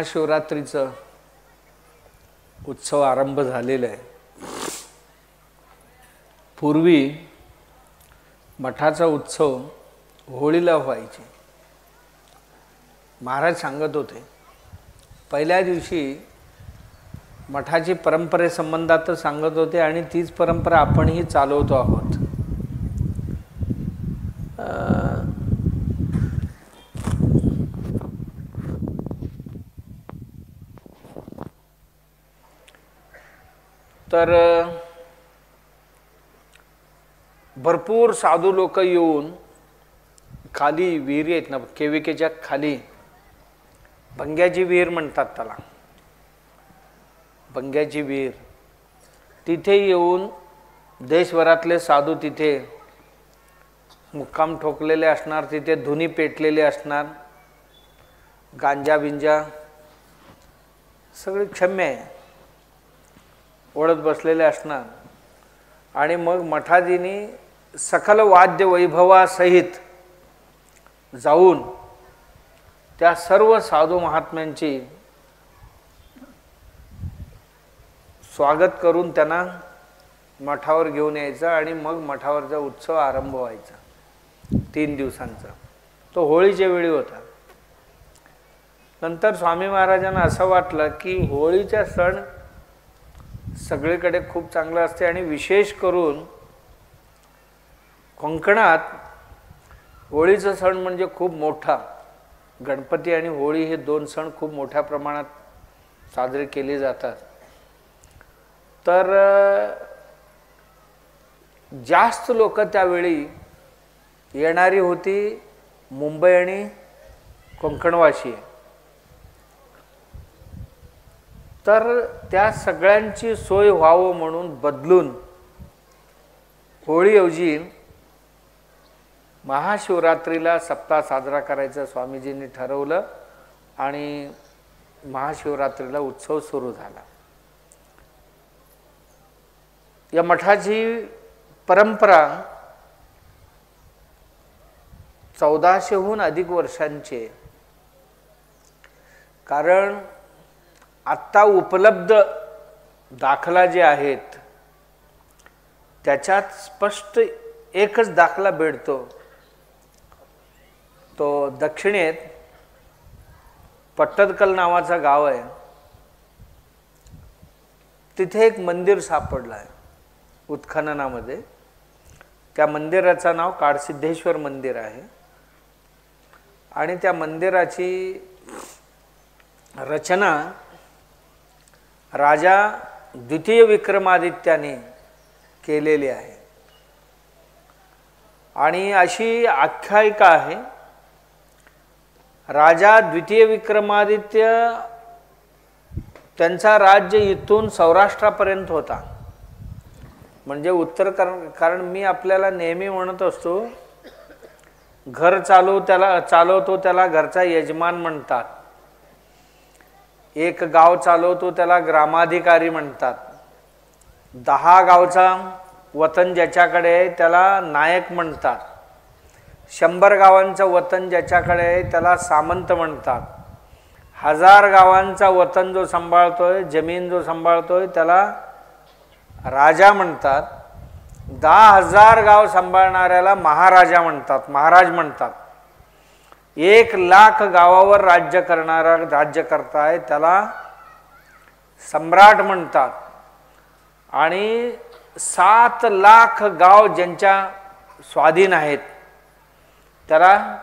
महाशिवरात्रीचं उत्सव आरंभ झालेला आहे. पूर्वी मठाचा उत्सव होळीला व्हायचे. महाराज सांगत होते पहिल्या दिवशी मठाची परंपरेसंबंधात सांगत होते आणि तीच परंपरा आपणही चालवतो आहोत. तर भरपूर साधू लोक येऊन खाली विहिरी आहेत ना केविकेच्या खाली. भंग्याची विहीर म्हणतात त्याला. भंग्याची विहीर. तिथे येऊन देशभरातले साधू तिथे मुक्काम ठोकलेले असणार तिथे धुनी पेटलेले असणार गांजा बिंजा सगळे क्षम्य आहे. ओढत बसलेले असणार. आणि मग मठाजींनी सकल वाद्य वैभवासहित जाऊन त्या सर्व साधू महात्म्यांची स्वागत करून त्यांना मठावर घेऊन यायचं आणि मग मठावरचा उत्सव आरंभ व्हायचा. तीन दिवसांचा. तो होळीच्या वेळी होता. नंतर स्वामी महाराजांना असं वाटलं की होळीचा सण सगळीकडे खूप चांगलं असते आणि विशेष करून कोकणात होळीचा सण म्हणजे खूप मोठा. गणपती आणि होळी हे दोन सण खूप मोठ्या प्रमाणात साजरे केले जातात. तर जास्त लोक त्यावेळी येणारी होती मुंबई आणि कोकणवासी तर त्या सगळ्यांची सोय व्हावं म्हणून बदलून होळीऐवजी महाशिवरात्रीला सप्ताह साजरा करायचं स्वामीजींनी ठरवलं आणि महाशिवरात्रीला उत्सव सुरू झाला. या मठाची परंपरा चौदाशेहून अधिक वर्षांची. कारण आत्ता उपलब्ध दाखला जे आहेत त्याच्यात स्पष्ट एकच दाखला भेटतो. तो दक्षिणेत पट्टदकल नावाचा गाव आहे. तिथे एक मंदिर सापडलं आहे उत्खननामध्ये. त्या मंदिराचं नाव काडसिद्धेश्वर मंदिर आहे. आणि त्या मंदिराची रचना राजा द्वितीय विक्रमादित्याने केलेली आहे. आणि अशी आख्यायिका आहे राजा द्वितीय विक्रमादित्य त्यांचा राज्य इथून सौराष्ट्रापर्यंत होता. म्हणजे उत्तर कारण कारण मी आपल्याला नेहमी म्हणत असतो घर चालू त्याला चालवतो त्याला घरचा यजमान म्हणतात. एक गाव चालवतो त्याला ग्रामाधिकारी म्हणतात. दहा गावचा वतन ज्याच्याकडे आहे त्याला नायक म्हणतात. शंभर गावांचं वतन ज्याच्याकडे आहे त्याला सामंत म्हणतात. हजार गावांचा वतन जो सांभाळतोय जमीन जो सांभाळतोय त्याला राजा म्हणतात. दहा हजार गाव सांभाळणाऱ्याला महाराजा म्हणतात महाराज म्हणतात. एक लाख गावावर राज्य करणारा राज्यकर्ता आहे त्याला सम्राट म्हणतात. आणि सात लाख गाव ज्यांच्या स्वाधीन आहेत त्याला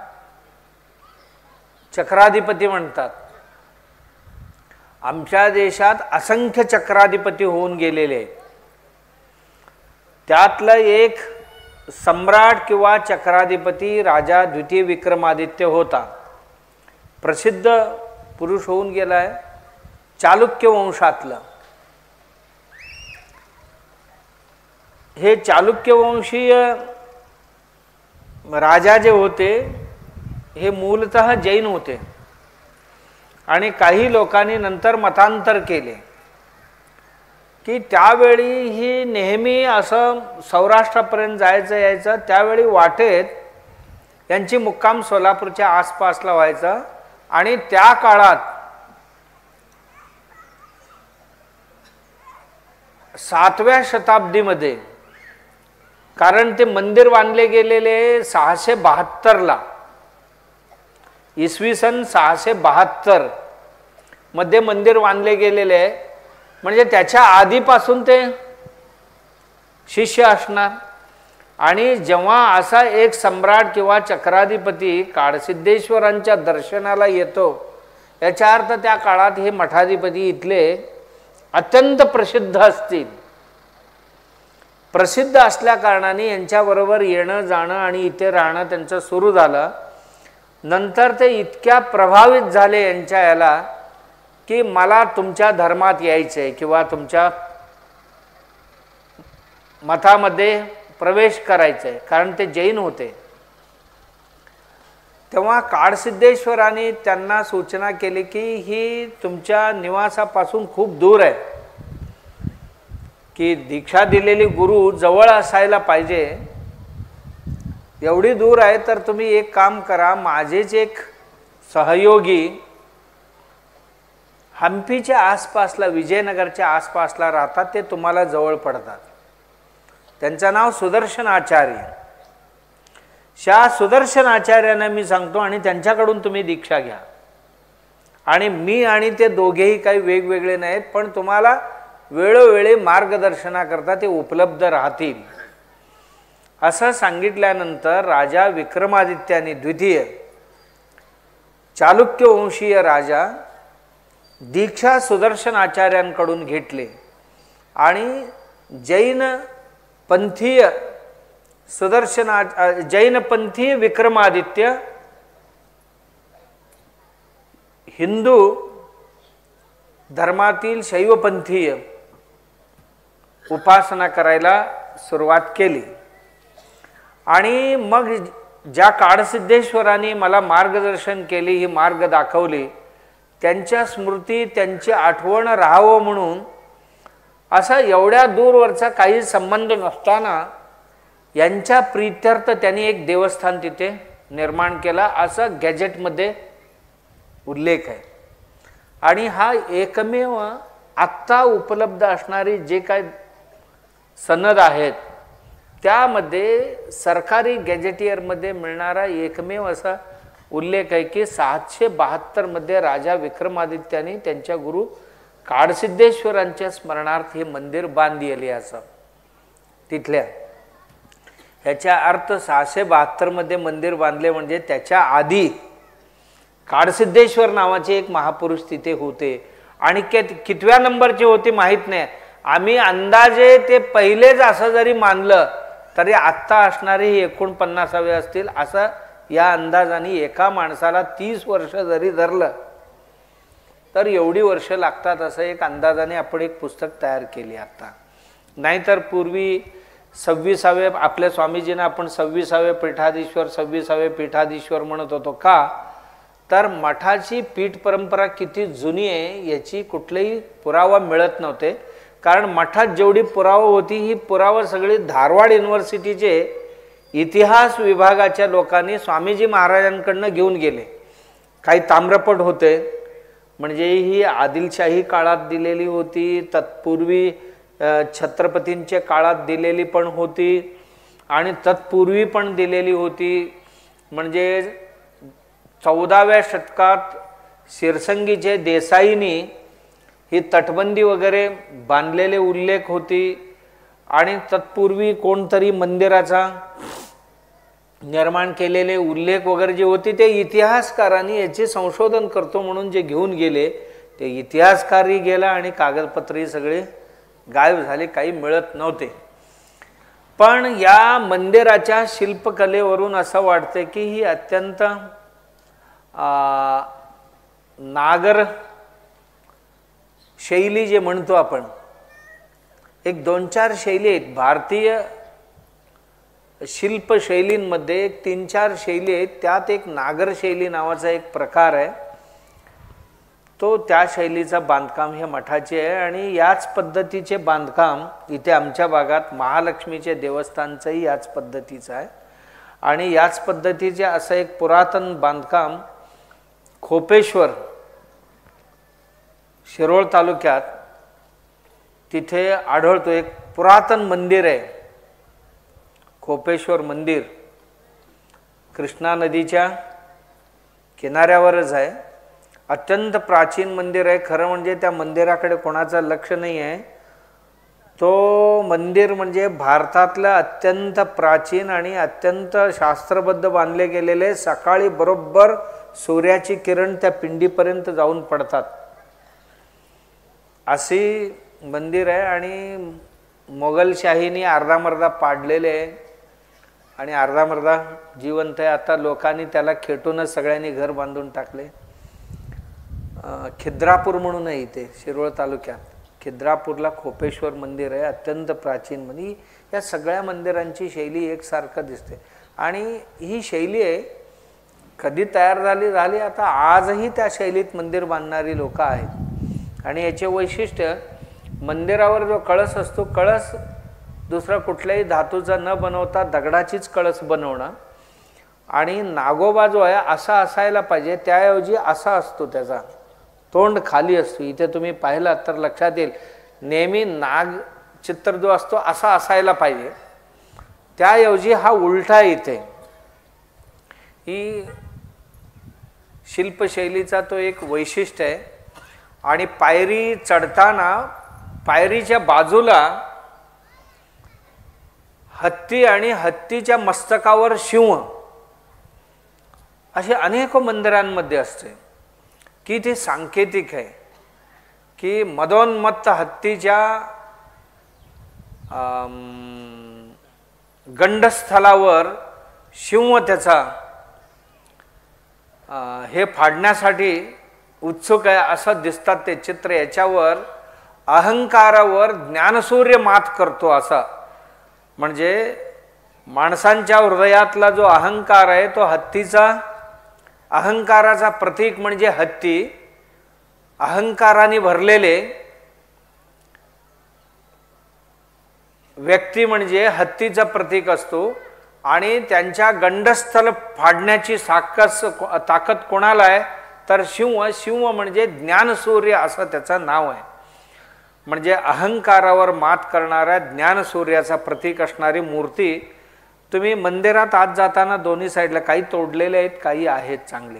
चक्राधिपती म्हणतात. आमच्या देशात असंख्य चक्राधिपती होऊन गेलेले आहेत. त्यातलं एक सम्राट किंवा चक्राधिपती राजा द्वितीय विक्रमादित्य होता. प्रसिद्ध पुरुष होऊन गेलाय चालुक्य वंशातलं. हे चालुक्य वंशीय राजा जे होते हे मूलतः जैन होते. आणि काही लोकांनी नंतर मतांतर केले. की त्यावेळी ही नेहमी असं सौराष्ट्रापर्यंत जायचं यायचं त्यावेळी वाटेत यांची मुक्काम सोलापूरच्या आसपासला व्हायचं. आणि त्या काळात सातव्या शताब्दीमध्ये कारण ते मंदिर बांधले गेलेले सहाशे बहात्तरला इसवी सन सहाशे बहात्तरमध्ये मंदिर बांधले गेलेले आहे म्हणजे त्याच्या आधीपासून ते शिष्य असणार. आणि जेव्हा असा एक सम्राट किंवा चक्राधिपती काळसिद्धेश्वरांच्या दर्शनाला येतो याचा अर्थ त्या काळात हे मठाधिपती इथले अत्यंत प्रसिद्ध असतील. प्रसिद्ध असल्या कारणाने यांच्याबरोबर येणं जाणं आणि इथे राहणं त्यांचं सुरू झालं. नंतर ते इतक्या प्रभावित झाले यांच्या याला की मला तुमच्या धर्मात यायचं आहे किंवा तुमच्या मठामध्ये प्रवेश करायचा आहे कारण ते जैन होते. तेव्हा काळसिद्धेश्वराने त्यांना सूचना केली की ही तुमच्या निवासापासून खूप दूर आहे. की दीक्षा दिलेली गुरु जवळ असायला पाहिजे. एवढी दूर आहे तर तुम्ही एक काम करा माझेच एक सहयोगी हम्पीच्या आसपासला विजयनगरच्या आसपासला राहतात ते तुम्हाला जवळ पडतात. त्यांचं नाव सुदर्शन आचार्य. शा सुदर्शन आचार्यांना मी सांगतो आणि त्यांच्याकडून तुम्ही दीक्षा घ्या. आणि मी आणि ते दोघेही काही वेगवेगळे नाहीत पण तुम्हाला वेळोवेळी मार्गदर्शनाकरता ते उपलब्ध राहतील. असं सांगितल्यानंतर राजा विक्रमादित्याने द्वितीय चालुक्यवंशीय राजा दीक्षा सुदर्शन आचार्यांकडून घेतले. आणि जैन पंथीय सुदर्शन जैनपंथीय विक्रमादित्य हिंदू धर्मातील शैवपंथीय उपासना करायला सुरुवात केली. आणि मग ज्या काळसिद्धेश्वरांनी मला मार्गदर्शन केले ही मार्ग दाखवली त्यांच्या स्मृती त्यांची आठवण राहावं म्हणून असा एवढ्या दूरवरचा काही संबंध नसताना यांच्या प्रीत्यर्थ त्यांनी एक देवस्थान तिथे निर्माण केला असं गॅजेटमध्ये उल्लेख आहे. आणि हा एकमेव आत्ता उपलब्ध असणारी जे काय सनद आहेत त्यामध्ये सरकारी गॅजेटियरमध्ये मिळणारा एकमेव असा उल्लेख आहे की सातशे बहात्तरमध्ये राजा विक्रमादित्याने त्यांच्या गुरु काळसिद्धेश्वरांच्या स्मरणार्थ हे मंदिर बांधलेले असं. तिथल्या ह्याच्या अर्थ सहाशे बहात्तरमध्ये मंदिर बांधले म्हणजे त्याच्या आधी काळसिद्धेश्वर नावाचे एक महापुरुष तिथे होते. आणि के कितव्या नंबरचे होते माहीत नाही. आम्ही अंदाजे ते पहिलेच असं जरी मानलं तरी आत्ता असणारे एकोणपन्नासावे असतील असं या अंदाजाने एका माणसाला तीस वर्ष जरी धरलं तर एवढी वर्ष लागतात असं एक अंदाजाने आपण एक पुस्तक तयार केली आता. नाहीतर पूर्वी सव्वीसावे आपल्या स्वामीजींना आपण सव्वीसावे पीठाधीश्वर सव्वीसावे पीठाधीश्वर म्हणत होतो का? तर मठाची पीठ परंपरा किती जुनी आहे याची कुठलेही पुरावा मिळत नव्हते. कारण मठात जेवढी पुरावा होती ही पुरावा सगळी धारवाड युनिव्हर्सिटीचे इतिहास विभागाच्या लोकांनी स्वामीजी महाराजांकडनं घेऊन गेले. काही ताम्रपट होते. म्हणजे ही आदिलशाही काळात दिलेली होती. तत्पूर्वी छत्रपतींच्या काळात दिलेली पण होती आणि तत्पूर्वी पण दिलेली होती. म्हणजे चौदाव्या शतकात शिरसंगीचे देसाईनी ही तटबंदी वगैरे बांधलेले उल्लेख होती. आणि तत्पूर्वी कोणतरी मंदिराचा निर्माण केलेले उल्लेख वगैरे जे होते ते इतिहासकारांनी याचे संशोधन करतो म्हणून जे घेऊन गेले ते इतिहासकारही गेला आणि कागदपत्रही सगळे गायब झाले काही मिळत नव्हते. पण या मंदिराच्या शिल्पकलेवरून असं वाटतं की ही अत्यंत नागर शैली जे म्हणतो आपण एक दोन चार शैली आहेत. भारतीय शिल्पशैलींमध्ये एक तीन चार शैली आहेत. त्यात एक नागरशैली नावाचा एक प्रकार आहे. तो त्या शैलीचा बांधकाम हे मठाचे आहे आणि याच पद्धतीचे बांधकाम इथे आमच्या भागात महालक्ष्मीचे देवस्थानचंही याच पद्धतीचं आहे. आणि याच पद्धतीचे असं एक पुरातन बांधकाम खोपेश्वर शिरोळ तालुक्यात तिथे आढळतो एक पुरातन मंदिर आहे. खोपेश्वर मंदिर. कृष्णा नदीच्या किनाऱ्यावरच आहे. अत्यंत प्राचीन मंदिर आहे. खरं म्हणजे त्या मंदिराकडे कोणाचं लक्ष नाही आहे. तो मंदिर म्हणजे भारतातलं अत्यंत प्राचीन आणि अत्यंत शास्त्रबद्ध बांधले गेलेले सकाळी बरोबर सूर्याची किरण त्या पिंडीपर्यंत जाऊन पडतात. अशी मंदिर आहे आणि मोगलशाहीने अर्धामर्धा पाडलेले आहे. आणि अर्धामर्धा जिवंत आहे. आता लोकांनी त्याला खेटूनच सगळ्यांनी घर बांधून टाकले. खिद्रापूर म्हणून आहे इथे शिरोळ तालुक्यात. खिद्रापूरला खोपेश्वर मंदिर आहे अत्यंत प्राचीन. म्हणजे या सगळ्या मंदिरांची शैली एकसारखं दिसते. आणि ही शैली आहे कधी तयार झाली झाली आता आजही त्या शैलीत मंदिर बांधणारी लोकं आहेत. आणि याचे वैशिष्ट्य मंदिरावर जो कळस असतो कळस दुसरा कुठल्याही धातूचा न बनवता दगडाचीच कळस बनवणं. आणि नागोबा जो आहे असा असायला पाहिजे त्याऐवजी असा असतो त्याचा. तोंड खाली असतो. इथे तुम्ही पाहिलात तर लक्षात येईल. नेहमी नाग चित्र जो असतो असा असायला पाहिजे. त्याऐवजी हा उलटा इथे. ही शिल्पशैलीचा तो एक वैशिष्ट्य आहे. आणि पायरी चढताना पायरीच्या बाजूला हत्ती आणि हत्तीच्या मस्तकावर शिव असे अनेक मंदिरांमध्ये असते. की ते सांकेतिक आहे. की मदोन्मत्त हत्तीच्या गंडस्थलावर शिव त्याचा हे फाडण्यासाठी उत्सुक आहे असं दिसतात ते चित्र याच्यावर. अहंकारावर ज्ञानसूर्य मात करतो असा. म्हणजे माणसांच्या हृदयातला जो अहंकार आहे तो हत्तीचा अहंकाराचा प्रतीक म्हणजे हत्ती. अहंकाराने भरलेले व्यक्ती म्हणजे हत्तीचा प्रतीक असतो आणि त्यांच्या गंडस्थल फाडण्याची साकस ताकद कोणाला आहे? तर शिव शिव म्हणजे ज्ञानसूर्य असं त्याचं नाव आहे. म्हणजे अहंकारावर मात करणाऱ्या ज्ञानसूर्याचा प्रतीक असणारी मूर्ती तुम्ही मंदिरात आत जाताना दोन्ही साईडला काही तोडलेले आहेत काही आहेत चांगले.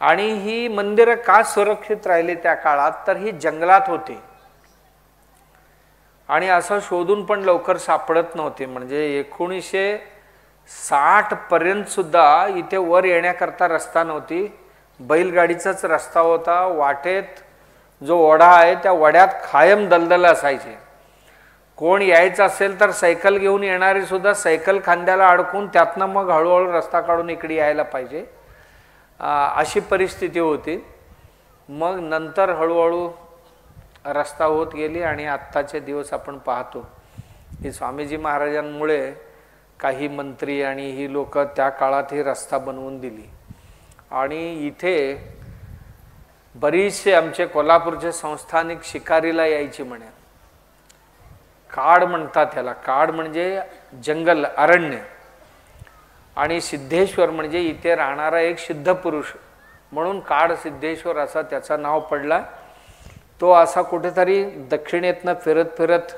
आणि ही मंदिरं का सुरक्षित राहिली त्या काळात? तर ही जंगलात होती. आणि असं शोधून पण लवकर सापडत नव्हते. म्हणजे एकोणीसशे साठ पर्यंत सुद्धा इथे वर येण्याकरता रस्ता नव्हती. बैलगाडीचाच रस्ता होता. वाटेत जो वडा आहे त्या वड्यात कायम दलदल असायचे. कोण यायचं असेल तर सायकल घेऊन येणारे सुद्धा सायकल खांद्याला अडकून त्यातनं मग हळूहळू रस्ता काढून इकडे यायला पाहिजे. अशी परिस्थिती होती. मग नंतर हळूहळू रस्ता होत गेली आणि आत्ताचे दिवस आपण पाहतो. की स्वामीजी महाराजांमुळे काही मंत्री आणि ही लोक त्या काळात ही रस्ता बनवून दिली. आणि इथे बरीचसे आमचे कोल्हापूरचे संस्थानिक शिकारीला यायची म्हणे. काड म्हणतात ह्याला. काड म्हणजे जंगल अरण्य. आणि सिद्धेश्वर म्हणजे इथे राहणारा एक सिद्ध पुरुष. म्हणून काड सिद्धेश्वर असा त्याचा नाव पडला. तो असा कुठेतरी दक्षिणेतनं फिरत फिरत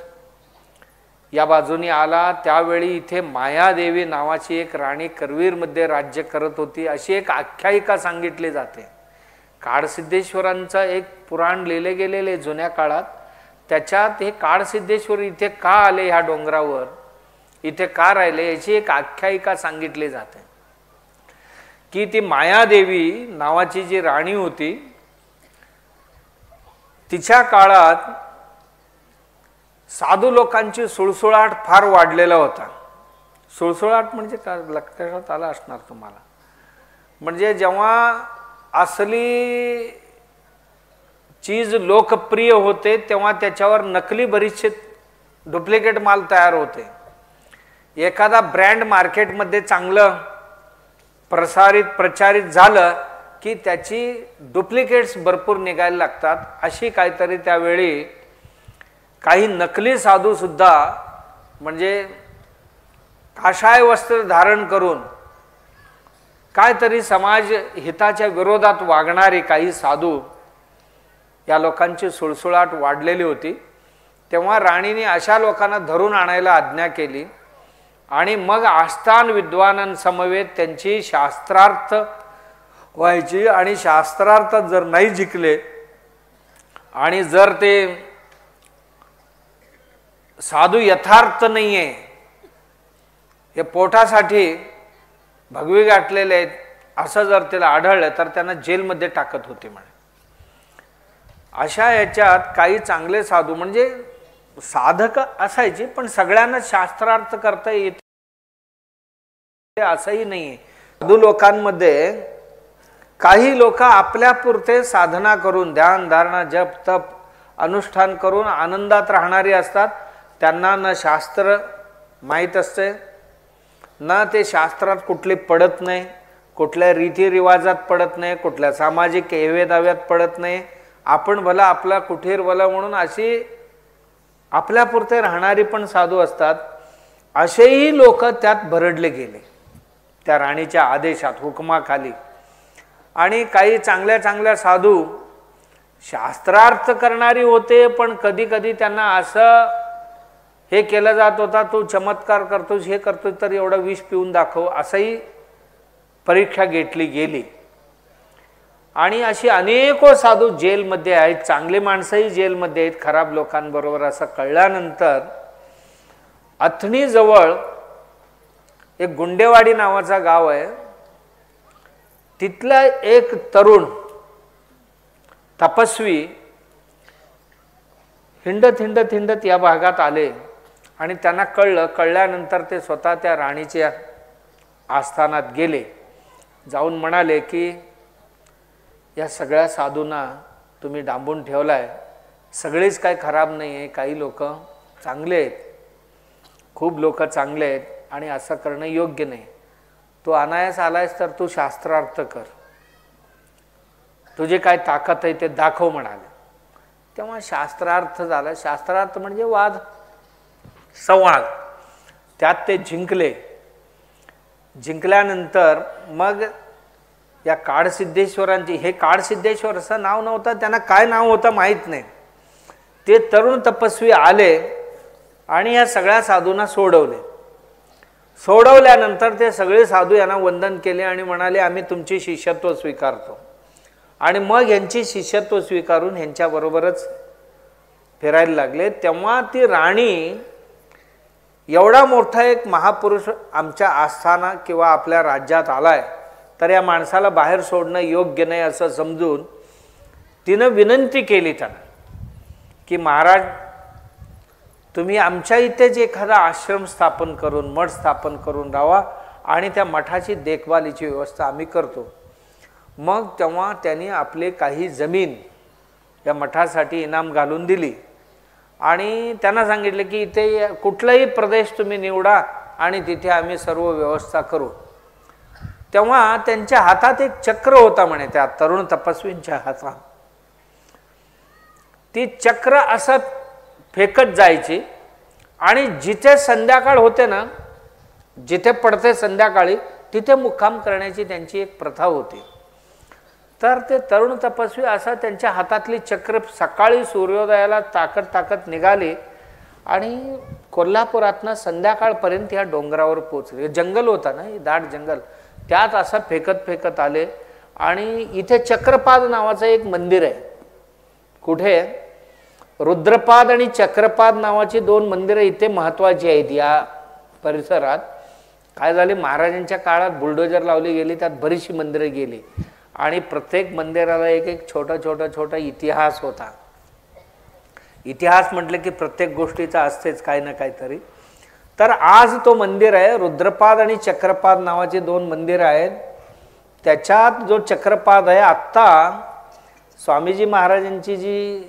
या बाजूनी आला. त्यावेळी इथे मायादेवी नावाची एक राणी करवीरमध्ये राज्य करत होती. अशी एक आख्यायिका सांगितली जाते. काळसिद्धेश्वरांचं एक पुराण लिहिले गेलेले जुन्या काळात त्याच्यात हे काळसिद्धेश्वर इथे का आले ह्या डोंगरावर? इथे का राहिले? याची एक आख्यायिका सांगितली जाते. की ती मायादेवी नावाची जी राणी होती तिच्या काळात साधू लोकांची सुळसुळाट फार वाढलेला होता. सुळसुळाट म्हणजे का? लक्षात आला असणार तुम्हाला. म्हणजे जेव्हा असली चीज लोकप्रिय होते तेव्हा त्याच्यावर नकली बरीचसे डुप्लिकेट माल तयार होते. एखादा ब्रँड मार्केटमध्ये चांगलं प्रसारित प्रचारित झालं की त्याची डुप्लिकेट्स भरपूर निघायला लागतात. अशी काहीतरी त्यावेळी काही नकली साधूसुद्धा म्हणजे काशाय वस्त्र धारण करून काहीतरी समाज हिताच्या विरोधात वागणारे काही साधू या लोकांची सुळसुळाट वाढलेली होती. तेव्हा राणीने अशा लोकांना धरून आणायला आज्ञा केली आणि मग आस्थान विद्वानांसमवेत त्यांची शास्त्रार्थ व्हायची आणि शास्त्रार्थ जर नाही जिंकले आणि जर ते साधू यथार्थ नाही आहे हे पोटासाठी भगवी गाठलेले आहेत असं जर त्याला आढळलं तर त्यांना जेलमध्ये टाकत होते म्हणे. अशा याच्यात काही चांगले साधू म्हणजे साधक असायचे पण सगळ्यांना शास्त्रार्थ करता येत असंही नाहीये. साधू लोकांमध्ये काही लोक आपल्यापुरते साधना करून ध्यान धारणा जप तप अनुष्ठान करून आनंदात राहणारी असतात. त्यांना न शास्त्र माहीत असते. ना ते शास्त्रात कुठले पडत नाही कुठल्या रीतिरिवाजात पडत नाही कुठल्या सामाजिक एवेदाव्यात पडत नाही. आपण भला आपला कुठेर भला म्हणून अशी आपल्यापुरते राहणारी पण साधू असतात. असेही लोक त्यात भरडले गेले. त्या राणीच्या आदेशात हुकमाखाली. आणि काही चांगल्या चांगल्या साधू शास्त्रार्थ करणारी होते पण कधी कधी त्यांना असं हे केलं जात होता तू चमत्कार करतोस हे करतोस तर एवढं विष पिऊन दाखव असंही परीक्षा घेतली गेली. आणि अशी अनेको साधू जेलमध्ये आहेत चांगले माणसंही जेलमध्ये आहेत खराब लोकांबरोबर असं कळल्यानंतर अथणीजवळ एक गुंडेवाडी नावाचा गाव आहे. तिथला एक तरुण तपस्वी हिंडत हिंडत हिंडत या भागात आले. आणि त्यांना कळलं कळल्यानंतर ते स्वतः त्या राणीच्या आस्थानात गेले. जाऊन म्हणाले की या सगळ्या साधूंना तुम्ही डांबून ठेवलाय. सगळेच काय खराब नाही आहे काही लोक चांगले आहेत. खूप लोक चांगले आहेत आणि असं करणं योग्य नाही. तू अनायास आलायस तर तू शास्त्रार्थ कर. तुझे काय ताकद आहे ते दाखव म्हणाले. तेव्हा शास्त्रार्थ झाला. शास्त्रार्थ म्हणजे वाद. संवाद त्यात ते जिंकले. जिंकल्यानंतर मग या काळसिद्धेश्वरांची हे काळसिद्धेश्वर असं नाव नव्हतं त्यांना काय नाव होतं माहीत नाही. ते तरुण तपस्वी आले आणि या सगळ्या साधूंना सोडवले. सोडवल्यानंतर ते सगळे साधू यांना वंदन केले आणि म्हणाले आम्ही तुमची शिष्यत्व स्वीकारतो. आणि मग यांची शिष्यत्व स्वीकारून ह्यांच्याबरोबरच फिरायला लागले. तेव्हा ती राणी एवढा मोठा एक महापुरुष आमच्या आस्थाना किंवा आपल्या राज्यात आलाय तर या माणसाला बाहेर सोडणं योग्य नाही असं समजून तिनं विनंती केली त्यांना की महाराज तुम्ही आमच्या इथेच एखादा आश्रम स्थापन करून मठ स्थापन करून राहा आणि त्या मठाची देखभालीची व्यवस्था आम्ही करतो. मग तेव्हा त्यांनी आपले काही जमीन या मठासाठी इनाम घालून दिली. आणि त्यांना सांगितलं की इथे कुठलाही प्रदेश तुम्ही निवडा आणि तिथे आम्ही सर्व व्यवस्था करू. तेव्हा त्यांच्या हातात एक चक्र होता म्हणे त्या तरुण तपस्वींच्या हातात. ती चक्र असं फेकत जायची आणि जिथे संध्याकाळ होते ना जिथे पडते संध्याकाळी तिथे मुक्काम करण्याची त्यांची एक प्रथा होती. तर ते तरुण तपस्वी असा त्यांच्या हातातली चक्र सकाळी सूर्योदयाला ताकद ताकद निघाली आणि कोल्हापुरातनं संध्याकाळपर्यंत या डोंगरावर पोचले जंगल होता ना दाट जंगल. त्यात असं फेकत फेकत आले आणि इथे चक्रपाद नावाचं एक मंदिर आहे. कुठे? रुद्रपाद आणि चक्रपाद नावाची दोन मंदिरं इथे महत्त्वाची आहेत या परिसरात. काय झाले? महाराजांच्या काळात बुलडोजर लावली गेली त्यात बरीचशी मंदिरं गेली. आणि प्रत्येक मंदिराला एक एक छोटा छोटा छोटा इतिहास होता. इतिहास म्हटलं की प्रत्येक गोष्टीचा असतेच काही ना काहीतरी. तर आज तो मंदिर आहे रुद्रपाद आणि चक्रपाद नावाचे दोन मंदिर आहेत. त्याच्यात जो चक्रपाद आहे आत्ता स्वामीजी महाराजांची जी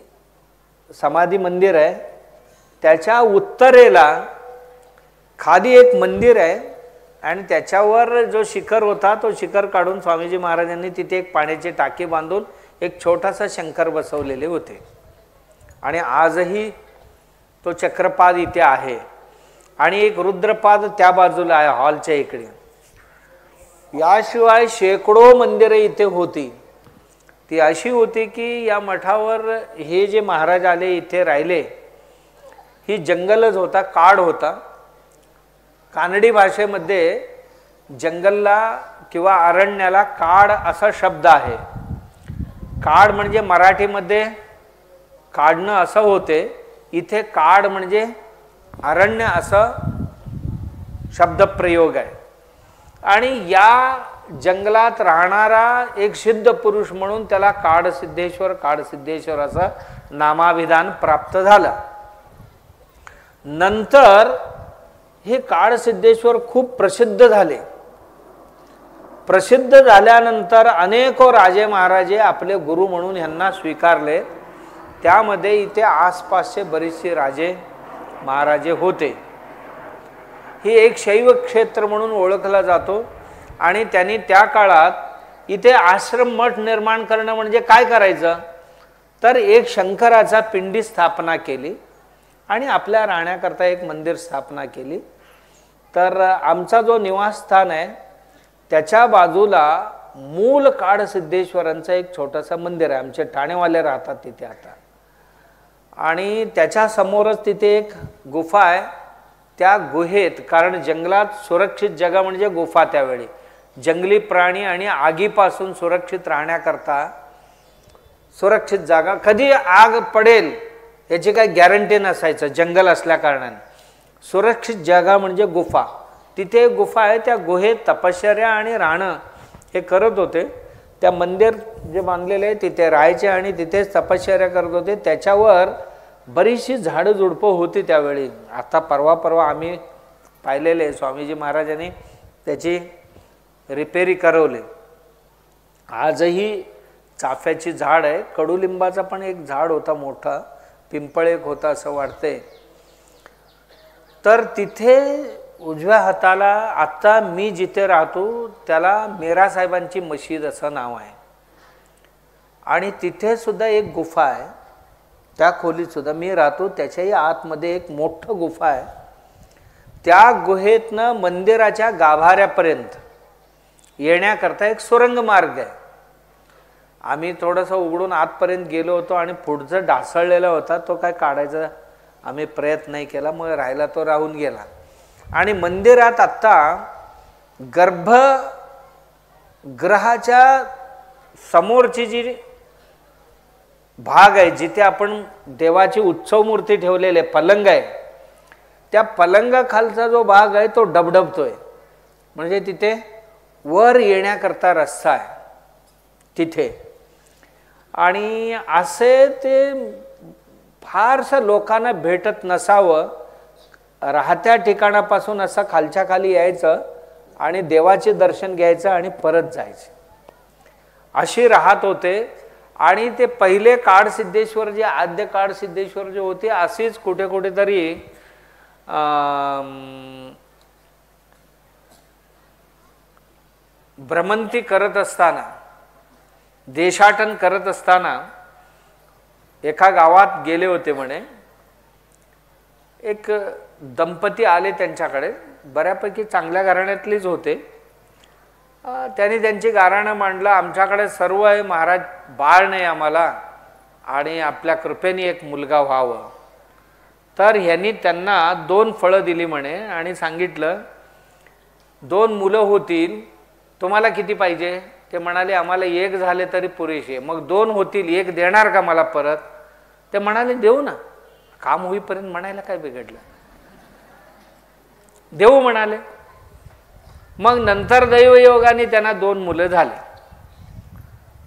समाधी मंदिर आहे त्याच्या उत्तरेला खाली एक मंदिर आहे. आणि त्याच्यावर जो शिखर होता तो शिखर काढून स्वामीजी महाराजांनी तिथे एक पाण्याची टाकी बांधून एक छोटासा शंकर बसवलेले होते. आणि आजही तो चक्रपाद इथे आहे. आणि एक रुद्रपाद त्या बाजूला आहे हॉलच्या इकडे. याशिवाय शेकडो मंदिरे इथे होती. ती अशी होती की या मठावर हे जे महाराज आले इथे राहिले ही जंगलच होता काड होता. कानडी भाषेमध्ये जंगलला किंवा अरण्याला काड असा शब्द आहे. काड म्हणजे मराठीमध्ये काढणं असं होते. इथे काड म्हणजे अरण्य असं शब्दप्रयोग आहे. आणि या जंगलात राहणारा एक सिद्ध पुरुष म्हणून त्याला काडसिद्धेश्वर काडसिद्धेश्वर असं नामाभिधान प्राप्त झालं. नंतर हे काळसिद्धेश्वर खूप प्रसिद्ध झाले. प्रसिद्ध झाल्यानंतर अनेक राजे महाराजे आपले गुरु म्हणून यांना स्वीकारले. त्यामध्ये इथे आसपासचे बरेचसे राजे महाराजे होते. ही एक शैव क्षेत्र म्हणून ओळखला जातो आणि त्यांनी त्या काळात इथे आश्रम मठ निर्माण करणं म्हणजे काय करायचं? तर एक शंकराचा पिंडी स्थापना केली आणि आपल्या राहण्याकरता एक मंदिर स्थापना केली. तर आमचा जो निवासस्थान आहे त्याच्या बाजूला मूल काळ सिद्धेश्वरांचं एक छोटंसं मंदिर आहे. आमचे ठाणेवाले राहतात तिथे आता. आणि त्याच्यासमोरच तिथे एक गुफा आहे. त्या गुहेत कारण जंगलात सुरक्षित जगा म्हणजे गुफा त्यावेळी. जंगली प्राणी आणि आगीपासून सुरक्षित राहण्याकरता सुरक्षित जागा. कधी आग पडेल याची काही गॅरंटी नसायचं जंगल असल्या कारणाने. सुरक्षित जागा म्हणजे गुफा. तिथे गुफा आहे त्या गुहेत तपश्चर्या आणि राहणं हे करत होते. त्या मंदिर जे बांधलेले आहे तिथे राहायचे आणि तिथेच तपश्चर्या करत होते. त्याच्यावर बरीचशी झाडं झुडपं होती त्यावेळी. आता परवा परवा आम्ही पाहिलेले स्वामीजी महाराजांनी त्याची रिपेरी करवली. आजही चाफ्याची झाड आहे. कडुलिंबाचा पण एक झाड होता मोठा. पिंपळ एक होता असं वाटतंय. तर तिथे उजव्या हाताला आत्ता मी जिथे राहतो त्याला मेरा साहेबांची मशीद असं नाव आहे. आणि तिथे सुद्धा एक गुफा आहे. त्या खोलीत सुद्धा मी राहतो. त्याच्याही आतमध्ये एक मोठं गुफा आहे. त्या गुहेतनं मंदिराच्या गाभाऱ्यापर्यंत येण्याकरता एक सुरंग मार्ग आहे. आम्ही थोडंसं उघडून आतपर्यंत गेलो होतो आणि पुढचं ढासळलेला होता. तो काय काढायचा आम्ही प्रयत्न नाही केला मग राहिला तो राहून गेला. आणि मंदिरात आत्ता गर्भ ग्रहाच्या समोरची जी भाग आहे जिथे आपण देवाची उत्सव मूर्ती ठेवलेली आहे पलंग आहे त्या पलंगाखालचा जो भाग आहे तो डबडबतोय. म्हणजे तिथे वर येण्याकरता रस्ता आहे तिथे. आणि असे ते फारसं लोकांना भेटत नसावं राहत्या ठिकाणापासून असं खालच्या खाली यायचं आणि देवाचे दर्शन घ्यायचं आणि परत जायचं. अशी राहत होते आणि ते पहिले काळ सिद्धेश्वर जे आद्य काळ सिद्धेश्वर जे होते असेच कुठे कुठेतरी भ्रमंती करत असताना देशाटन करत असताना एका गावात गेले होते म्हणे. एक दंपती आले त्यांच्याकडे. बऱ्यापैकी चांगल्या घराण्यातलीच होते. त्यांनी त्यांची गाराणं मांडलं. आमच्याकडे सर्व आहे महाराज बाळ नाही आम्हाला आणि आपल्या कृपेने एक मुलगा व्हावं. तर ह्यांनी त्यांना दोन फळं दिली म्हणे आणि सांगितलं दोन मुलं होतील तुम्हाला किती पाहिजे? ते म्हणाले आम्हाला एक झाले तरी पुरेसे मग दोन होतील एक देणार का मला परत? ते म्हणाले देऊ ना. काम होईपर्यंत म्हणायला काय बिघडलं? देऊ म्हणाले. मग नंतर दैवयोगाने त्यांना दोन मुलं झाले.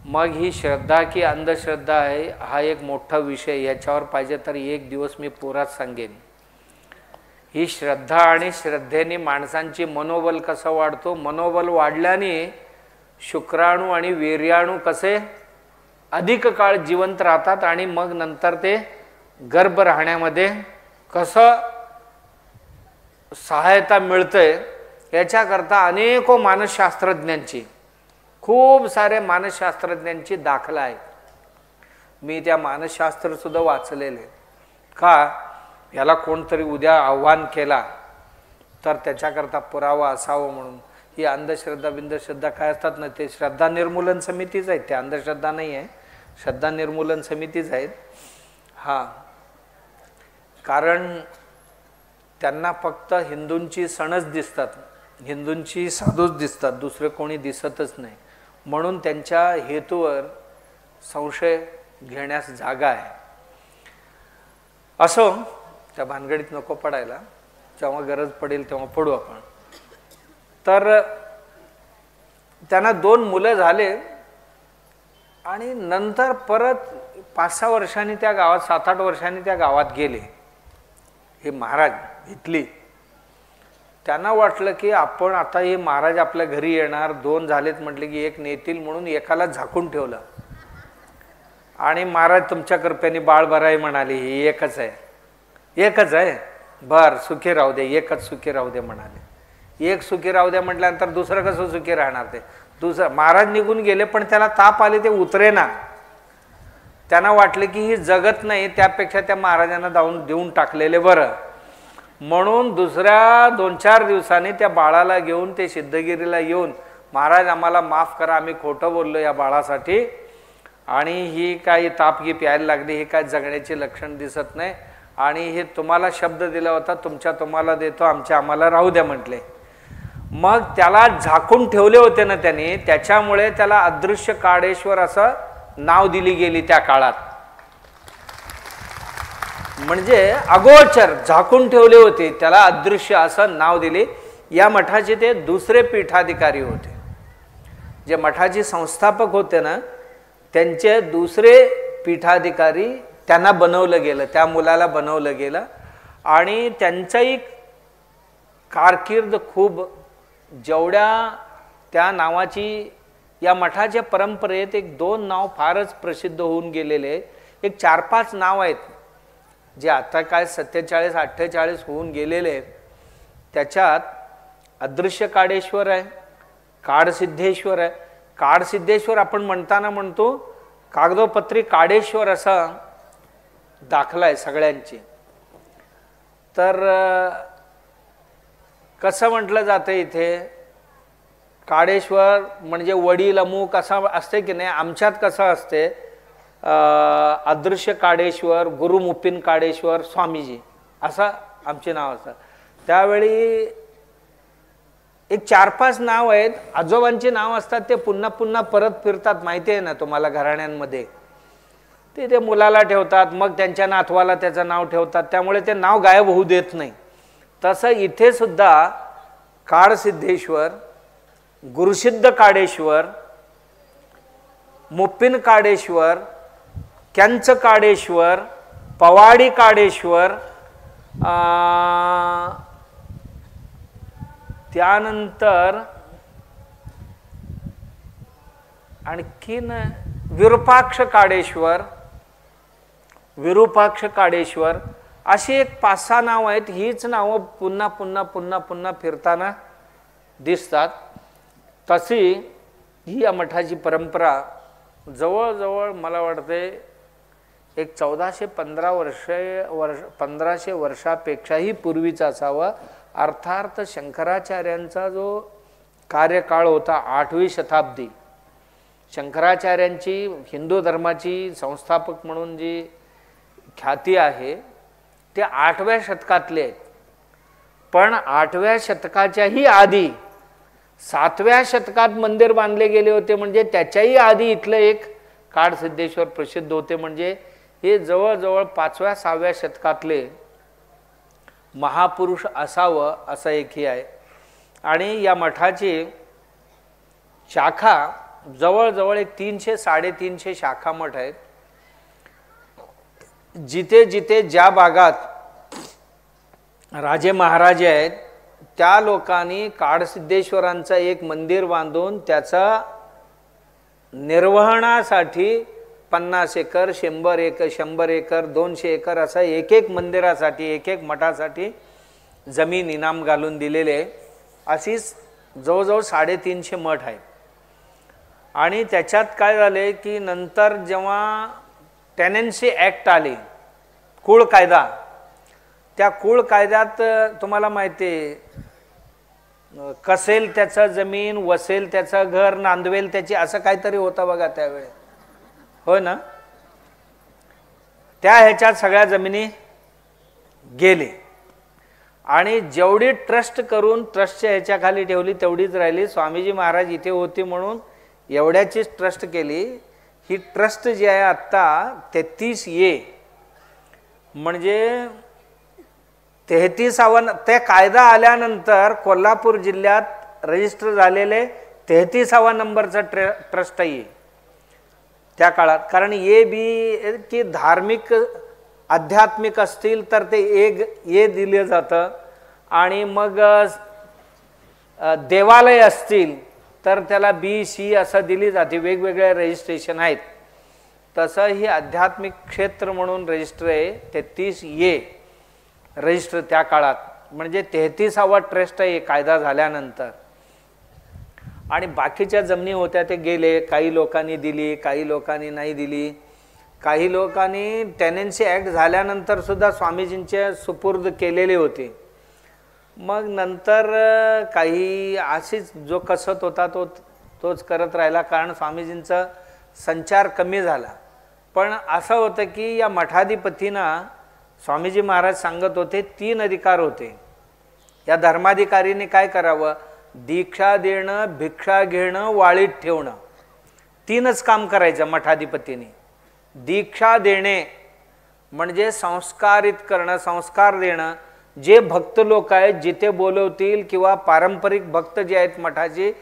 मग ही श्रद्धा की अंधश्रद्धा आहे हा एक मोठा विषय याच्यावर पाहिजे तर एक दिवस मी पुरात सांगेन. ही श्रद्धा आणि श्रद्धेने माणसांची मनोबल कसं वाढतो? मनोबल वाढल्याने शुक्राणू आणि वीर्याणू कसे? अधिक काळ जिवंत राहतात आणि मग नंतर ते गर्भ राहण्यामध्ये कसं सहायता मिळतंय याच्याकरता अनेको मानसशास्त्रज्ञांची खूप सारे मानसशास्त्रज्ञांची दाखला आहे मी त्या मानसशास्त्रसुद्धा वाचलेले का? याला कोणतरी उद्या आव्हान केला तर त्याच्याकरता पुरावा असावा म्हणून. ही अंधश्रद्धा बिंधश्रद्धा काय असतात ना ते श्रद्धा निर्मूलन समितीच आहे ते अंधश्रद्धा नाही आहे श्रद्धा निर्मूलन समितीच आहेत. हां. कारण त्यांना फक्त हिंदूंची सणच दिसतात. हिंदूंची साधूच दिसतात. दुसरे कोणी दिसतच नाही. म्हणून त्यांच्या हेतूवर संशय घेण्यास जागा आहे. असो त्या भानगडीत नको पडायला. जेव्हा गरज पडेल तेव्हा पडू आपण. तर त्यांना दोन मुलं झाले. आणि नंतर परत पाच सहा वर्षांनी त्या गावात सात आठ वर्षांनी त्या गावात गेले. हे महाराज इथली. त्यांना वाटलं की आपण आता हे महाराज आपल्या घरी येणार दोन झालेत म्हटले की एक नेतील म्हणून एकाला झाकून ठेवलं. आणि महाराज तुमच्या कृपेने बाळ बराई म्हणाली ही एकच आहे. एकच आहे? बर सुखी राहू दे एकच सुखी राहू दे म्हणाले. एक सुखी राहू द्या म्हटल्यानंतर दुसरं कसं सुखी राहणार ते? दुसरं महाराज निघून गेले पण त्याला ताप आले ते उतरे ना त्यांना वाटले की ही जगत नाही त्यापेक्षा त्या महाराजांना जाऊन देऊन टाकलेले बरं. म्हणून दुसऱ्या दोन चार दिवसांनी त्या बाळाला घेऊन ते सिद्धगिरीला येऊन महाराज आम्हाला माफ करा आम्ही खोटं बोललो या बाळासाठी. आणि ही काही तापगी प्यायला लागली ही काय जगण्याचे लक्षण दिसत नाही. आणि हे तुम्हाला शब्द दिला होता तुमच्या तुम्हाला देतो आमच्या आम्हाला राहू द्या म्हटले. मग त्याला झाकून ठेवले होते ना त्यांनी त्याच्यामुळे त्याला अदृश्य काळेश्वर असं नाव दिली गेली त्या काळात. म्हणजे अगोचर झाकून ठेवले होते त्याला अदृश्य असं नाव दिले. या मठाचे ते दुसरे पीठाधिकारी होते. जे मठाचे संस्थापक होते ना त्यांचे दुसरे पीठाधिकारी त्यांना बनवलं गेलं त्या मुलाला बनवलं गेलं. आणि त्यांचाही कारकीर्द खूप जेवढ्या त्या नावाची या मठाच्या परंपरेत एक दोन नाव फारच प्रसिद्ध होऊन गेलेले. एक चार पाच नाव आहेत जे आता काय सत्तेचाळीस अठ्ठेचाळीस होऊन गेलेले आहेत. त्याच्यात अदृश्य काडेश्वर आहे काडसिद्धेश्वर आहे. काडसिद्धेश्वर आपण म्हणताना म्हणतो कागदोपत्री काडेश्वर असा दाखला आहे सगळ्यांची. तर कसं म्हटलं जातं इथे? काडेश्वर म्हणजे वडील अमुक असं असते की नाही आमच्यात कसं असते? अदृश्य काडेश्वर गुरु मुपिन काडेश्वर स्वामीजी. असं आमचे नाव असतं. त्यावेळी एक चार पाच नाव आहेत. आजोबांची नाव असतात ते पुन्हा पुन्हा परत फिरतात. माहिती आहे ना तुम्हाला घराण्यांमध्ये? ते ते मुलाला ठेवतात मग त्यांच्या नातवाला त्याचं नाव ठेवतात. त्यामुळे ते नाव गायब होऊ देत नाही. तसं इथे सुद्धा काळसिद्धेश्वर गुरुसिद्ध काडेश्वर मुप्पिन काडेश्वर कॅंच काडेश्वर पवाडी काडेश्वर त्यानंतर आणखीन विरूपाक्ष काडेश्वर विरूपाक्ष काडेश्वर अशी एक पाच सहा नावं आहेत. हीच नावं पुन्हा पुन्हा पुन्हा पुन्हा फिरताना दिसतात. तशी ही या मठाची परंपरा जवळजवळ मला वाटते एक चौदाशे पंधरा वर्ष वर्ष पंधराशे वर्षापेक्षाही पूर्वीचा असावा. अर्थार्थ शंकराचार्यांचा जो कार्यकाळ होता आठवी शताब्दी शंकराचार्यांची हिंदू धर्माची संस्थापक म्हणून जी ख्याती आहे ते आठव्या शतकातले आहेत. पण आठव्या शतकाच्याही आधी सातव्या शतकात मंदिर बांधले गेले होते म्हणजे त्याच्याही आधी इथलं एक काडसिद्धेश्वर प्रसिद्ध होते म्हणजे हे जवळजवळ पाचव्या सहाव्या शतकातले महापुरुष असावं असं एकही आहे. आणि या मठाची शाखा जवळजवळ एक तीनशे साडेतीनशे शाखा मठ आहेत. जिथे जिथे ज्या भागात राजे महाराजे आहेत त्या लोकांनी काडसिद्धेश्वरांचं एक मंदिर बांधून त्याचा निर्वहणासाठी पन्नास एकर शंभर एकर शंभर एकर दोनशे एकर असं एक एक मंदिरासाठी एक एक मठासाठी जमीन इनाम घालून दिलेले आहे. अशीच जवळजवळ साडेतीनशे मठ आहेत. आणि त्याच्यात काय झाले की नंतर जेव्हा टेनन्सी ॲक्ट आली. कुळ कायदा. त्या कुळ कायद्यात तुम्हाला माहिती आहे कसेल त्याचं जमीन वसेल त्याचं घर नांदवेल त्याची असं काहीतरी होतं बघा त्यावेळी. हो ना? त्या ह्याच्यात सगळ्या जमिनी गेले. आणि जेवढी ट्रस्ट करून ट्रस्टच्या ह्याच्याखाली ठेवली तेवढीच राहिली. स्वामीजी महाराज इथे होते म्हणून एवढ्याचीच ट्रस्ट केली. ही ट्रस्ट जी आहे आत्ता तेहतीस ये. म्हणजे तेहतीसावन ते कायदा आल्यानंतर कोल्हापूर जिल्ह्यात रजिस्टर झालेले तेहतीसावा नंबरचा ट्र ट्रस्ट आहे. त्या काळात. कारण ए बी की धार्मिक आध्यात्मिक असतील तर ते एक ए दिलं जातं. आणि मग देवालय असतील तर त्याला बी सी असं दिली जाते. वेगवेगळ्या रजिस्ट्रेशन आहेत. तसं ही आध्यात्मिक क्षेत्र म्हणून रजिस्टर आहे तेहतीस ये रजिस्टर त्या काळात. म्हणजे तेहतीसावा ट्रस्ट आहे कायदा झाल्यानंतर. आणि बाकीच्या जमिनी होत्या ते गेले. काही लोकांनी दिली काही लोकांनी नाही दिली. काही लोकांनी टेनेन्सी ॲक्ट झाल्यानंतर सुद्धा स्वामीजींचे सुपूर्द केलेले होते. मग नंतर काही अशीच जो कसत होता तो तोच करत राहिला. कारण स्वामीजींचा संचार कमी झाला. पण असं होतं की या मठाधिपतींना स्वामीजी महाराज सांगत होते तीन अधिकार होते. या धर्माधिकारीने काय करावं? दीक्षा देणं भिक्षा घेणं वाळीत ठेवणं. तीनच काम करायचं मठाधिपतीने. दीक्षा देणे म्हणजे संस्कारित करणं संस्कार देणं. जे भक्त लोक आहेत जिथे बोलवतील किंवा पारंपरिक भक्त जे आहेत मठाचे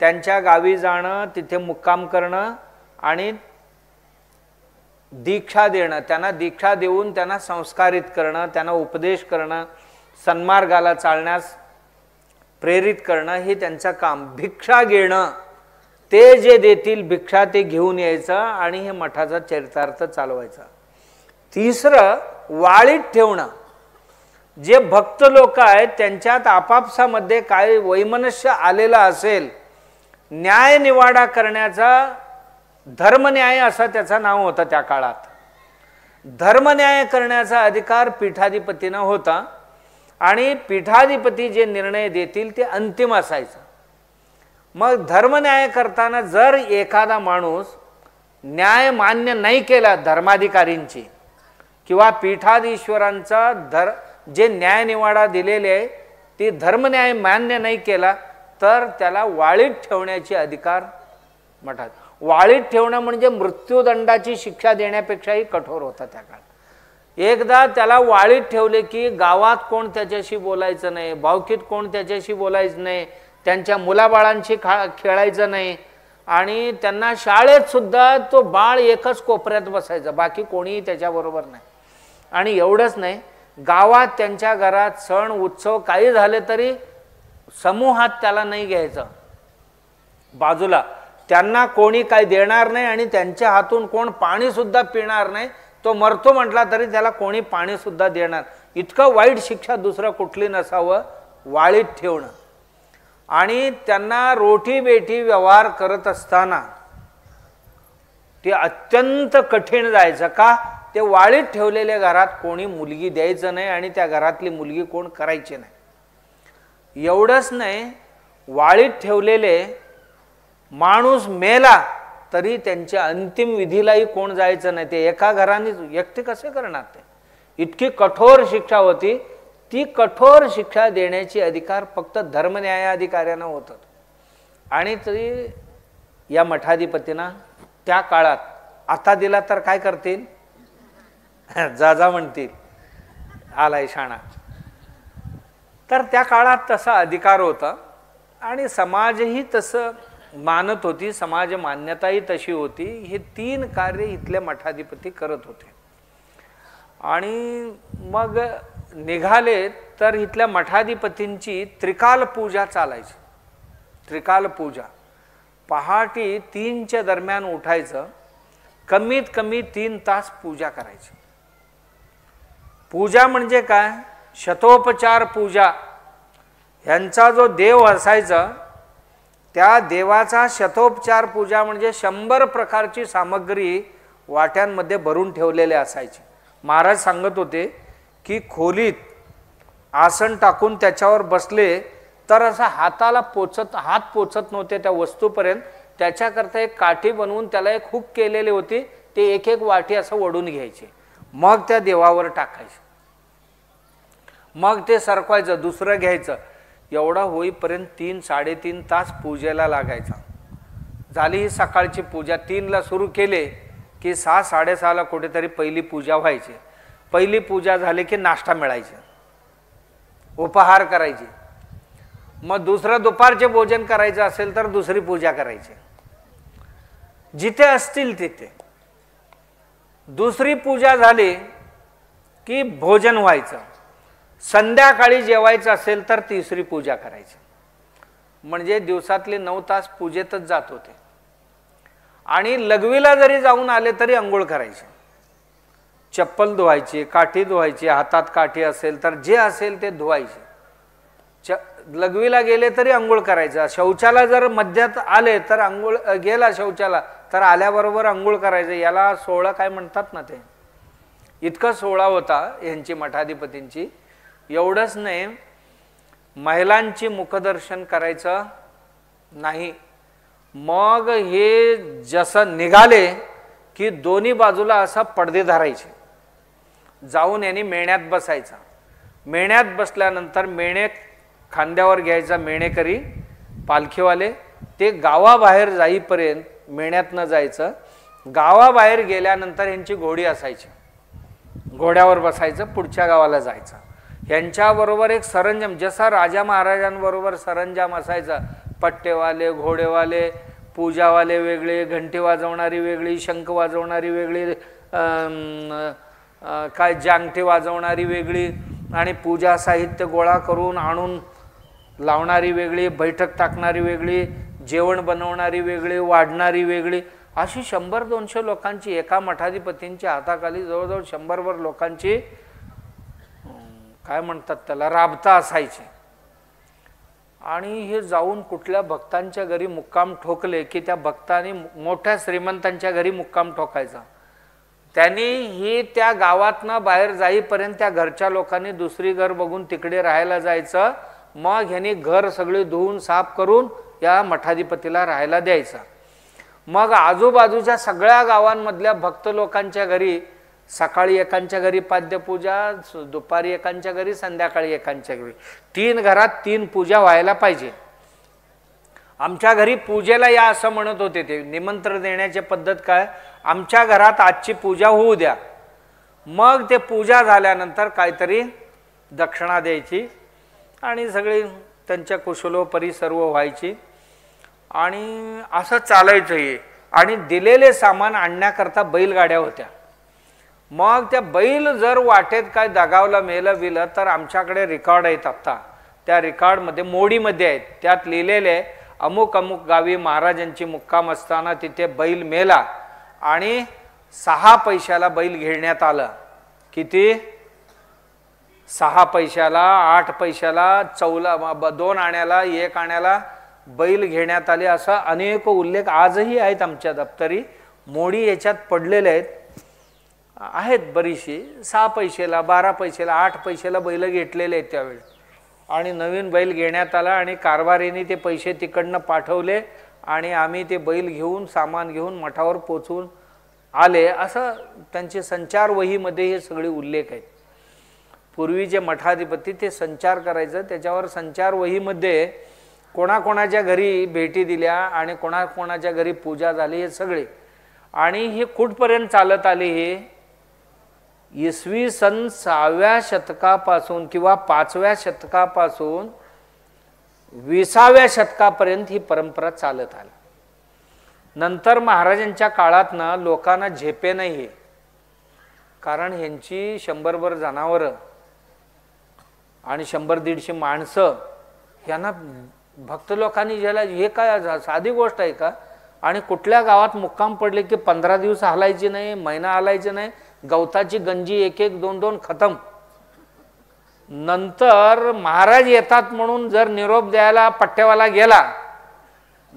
त्यांच्या गावी जाणं तिथे मुक्काम करणं आणि दीक्षा देणं त्यांना दीक्षा देऊन त्यांना संस्कारित करणं त्यांना उपदेश करणं सन्मार्गाला चालण्यास प्रेरित करणं हे त्यांचं काम. भिक्षा घेणं ते जे देतील भिक्षा ते घेऊन यायचं आणि हे मठाचा चरितार्थ चालवायचा. तिसरं वाळीत ठेवणं. जे भक्त लोक आहेत त्यांच्यात आपापसामध्ये काय वैमनस्य आलेला असेल न्याय निवाडा करण्याचा धर्मन्याय असं त्याचं नाव होतं त्या काळात. धर्मन्याय करण्याचा अधिकार पीठाधिपतीनं होता आणि पीठाधिपती जे निर्णय देतील ते अंतिम असायचं. मग धर्मन्याय करताना जर एखादा माणूस न्याय मान्य नाही केला धर्माधिकारींची किंवा पीठाधीश्वरांचा धर जे न्यायनिवाडा दिलेले आहे ते धर्मन्याय मान्य नाही केला तर त्याला वाळीत ठेवण्याचे अधिकार म्हणतात वाळीत ठेवणं म्हणजे मृत्यूदंडाची शिक्षा देण्यापेक्षाही कठोर होता त्या काळात. एकदा त्याला वाळीत ठेवले की गावात कोण त्याच्याशी बोलायचं नाही भावकीत कोण त्याच्याशी बोलायचं नाही त्यांच्या मुलाबाळांशी खा खेळायचं नाही आणि त्यांना शाळेत सुद्धा तो बाळ एकच कोपऱ्यात बसायचा बाकी कोणीही त्याच्याबरोबर नाही. आणि एवढंच नाही गावात त्यांच्या घरात सण उत्सव काही झाले तरी समूहात त्याला नाही घ्यायचं. बाजूला त्यांना कोणी काही देणार नाही आणि त्यांच्या हातून कोण पाणीसुद्धा पिणार नाही तो मरतो म्हटला तरी त्याला कोणी पाणीसुद्धा देणार. इतकं वाईट शिक्षा दुसरं कुठली नसावं वाळीत ठेवणं. आणि त्यांना रोटी बेटी व्यवहार करत असताना ते अत्यंत कठीण जायचं का? ते वाळीत ठेवलेल्या घरात कोणी मुलगी द्यायचं नाही आणि त्या घरातली मुलगी कोण करायची नाही. एवढंच नाही वाळीत ठेवलेले माणूस मेला तरी त्यांच्या अंतिम विधीलाही कोण जायचं नाही. ते एका घराने एकटे कसे करणार ते? इतकी कठोर शिक्षा होती. ती कठोर शिक्षा देण्याची अधिकार फक्त धर्मन्यायाधिकाऱ्यांना होतं आणि तरी या मठाधिपतींना त्या काळात आता दिला तर काय करतील? जा जा म्हणतील. आलाय शाणा. तर त्या काळात तसा अधिकार होता आणि समाजही तसं मानत होती समाज मान्यताही तशी होती. हे तीन कार्य इथले मठाधिपती करत होते. आणि मग निघाले तर इथल्या मठाधिपतींची त्रिकाल पूजा चालायची. त्रिकाल पूजा. पहाटे तीनच्या दरम्यान उठायचं. कमीत कमी तीन तास पूजा करायची. पूजा म्हणजे काय? शतोपचार पूजा. ह्यांचा जो देव असायचा त्या देवाचा शतोपचार पूजा म्हणजे शंभर प्रकारची सामग्री वाट्यांमध्ये भरून ठेवलेले असायचे. महाराज सांगत होते की खोलीत आसन टाकून त्याच्यावर बसले तर असा हाताला पोचत हात पोचत नव्हते त्या वस्तूपर्यंत. त्याच्याकरता एक काठी बनवून त्याला एक हुक केलेली होती. ते एक एक वाटी असं ओढून घ्यायचे. मग त्या देवावर टाकायचे. मग ते सरकवायचं दुसरं घ्यायचं. एवढा होईपर्यंत तीन साडेतीन तास पूजेला लागायचा. झाली ही सकाळची पूजा. तीनला सुरू केले की सहा साडेसहाला कुठेतरी पहिली पूजा व्हायची. पहिली पूजा झाली की नाश्ता मिळायचे. उपहार करायचे. मग दुसरं दुपारचे भोजन करायचं असेल तर दुसरी पूजा करायची. जिथे असतील तिथे. दुसरी पूजा झाली की भोजन व्हायचं. संध्याकाळी जेवायचं असेल तर तिसरी पूजा करायची. म्हणजे दिवसातले नऊ तास पूजेतच जात होते. आणि लघवीला जरी जाऊन आले तरी अंघोळ करायचे. चप्पल धुवायची काठी धुवायची हातात काठी असेल तर जे असेल ते धुवायचे. च लघवीला गेले तरी अंघोळ करायचा. शौचाला जर मध्यात आले तर अंघोळ गेला शौचाला तर आल्याबरोबर आंघोळ करायचं. याला सोहळा काय म्हणतात ना ते? इतका सोहळा होता यांची मठाधिपतींची. एवढंच नाही महिलांची मुखदर्शन करायचं नाही. मग हे जसं निघाले की दोन्ही बाजूला असा पडदे धरायचे. जाऊन यांनी मेण्यात बसायचा. मेण्यात बसल्यानंतर मेणे खांद्यावर घ्यायचा मेणेकरी पालखीवाले. ते गावाबाहेर जाईपर्यंत मेण्यातनं जायचं. गावाबाहेर गेल्यानंतर यांची घोडी असायची. घोड्यावर बसायचं पुढच्या गावाला जायचं. यांच्याबरोबर एक सरंजाम जसा राजा महाराजांबरोबर सरंजाम असायचा. पट्टेवाले घोडेवाले पूजावाले वेगळे घंटी वाजवणारी वेगळी शंख वाजवणारी वेगळी काय जांगटे वाजवणारी वेगळी आणि पूजा साहित्य गोळा करून आणून लावणारी वेगळी बैठक टाकणारी वेगळी जेवण बनवणारी वेगळी वाढणारी वेगळी अशी शंभर दोनशे लोकांची एका मठाधिपतींच्या हाताखाली जवळजवळ शंभरभर लोकांची काय म्हणतात त्याला राबता असायची. आणि हे जाऊन कुठल्या भक्तांच्या घरी मुक्काम ठोकले की त्या भक्ताने मोठ्या श्रीमंतांच्या घरी मुक्काम ठोकायचा. त्यांनी ही त्या गावातनं बाहेर जाईपर्यंत त्या घरच्या लोकांनी दुसरी घर बघून तिकडे राहायला जायचं. मग ह्यांनी घर सगळे धुवून साफ करून या मठाधिपतीला राहायला द्यायचा. मग आजूबाजूच्या सगळ्या गावांमधल्या भक्त लोकांच्या घरी सकाळी एकांच्या घरी पाद्यपूजा दुपारी एकांच्या घरी संध्याकाळी एकांच्या घरी. तीन घरात तीन पूजा व्हायला पाहिजे. आमच्या घरी पूजेला या असं म्हणत होते ते. निमंत्रण देण्याची पद्धत काय? आमच्या घरात आजची पूजा होऊ द्या. मग ते पूजा झाल्यानंतर काहीतरी दक्षिणा द्यायची आणि सगळी त्यांच्या कुशलोपरी सर्व व्हायची. आणि असं चालायचं हे आणि दिलेले सामान आणण्याकरता बैलगाड्या होत्या. मग त्या बैल जर वाटेत काय दगावलं मेलं विलं तर आमच्याकडे रेकॉर्ड आहेत आत्ता. त्या रेकॉर्डमध्ये मोडीमध्ये आहेत. त्यात लिहिलेले अमुक अमुक गावी महाराजांची मुक्काम असताना तिथे बैल मेला आणि सहा पैशाला बैल घेण्यात आलं. किती? सहा पैशाला आठ पैशाला चौला दोन आण्याला एक आण्याला बैल घेण्यात आले असा अनेक उल्लेख आजही आहेत आमच्या दप्तरी. मोडी याच्यात पडलेले आहेत. आहेत बरीचशी. सहा पैशेला बारा पैशाला आठ पैशेला बैल घेतलेले आहेत त्यावेळी. आणि नवीन बैल घेण्यात आला आणि कारभारीने ते पैसे तिकडनं पाठवले आणि आम्ही ते बैल घेऊन सामान घेऊन मठावर पोचवून आले. असं त्यांचे संचार वहीमध्ये हे सगळे उल्लेख आहेत. पूर्वीचे मठाधिपती ते संचार करायचं त्याच्यावर संचार वहीमध्ये कोणाकोणाच्या घरी भेटी दिल्या आणि कोणाकोणाच्या घरी पूजा झाली हे सगळे. आणि हे कुठपर्यंत चालत आले हे? इसवी सन सहाव्या शतकापासून किंवा पाचव्या शतकापासून विसाव्या शतकापर्यंत ही परंपरा चालत आली. नंतर महाराजांच्या काळातनं लोकांना झेपे नाही कारण ह्यांची शंभरभर जनावरं आणि शंभर दीडशे माणसं यांना भक्त लोकांनी ज्याला हे काय साधी गोष्ट आहे का? आणि कुठल्या गावात मुक्काम पडले की पंधरा दिवस हलायचे नाही महिना हलायचे नाही गवताची गंजी एक एक दोन दोन खतम. नंतर महाराज येतात म्हणून जर निरोप द्यायला पट्ट्यावाला गेला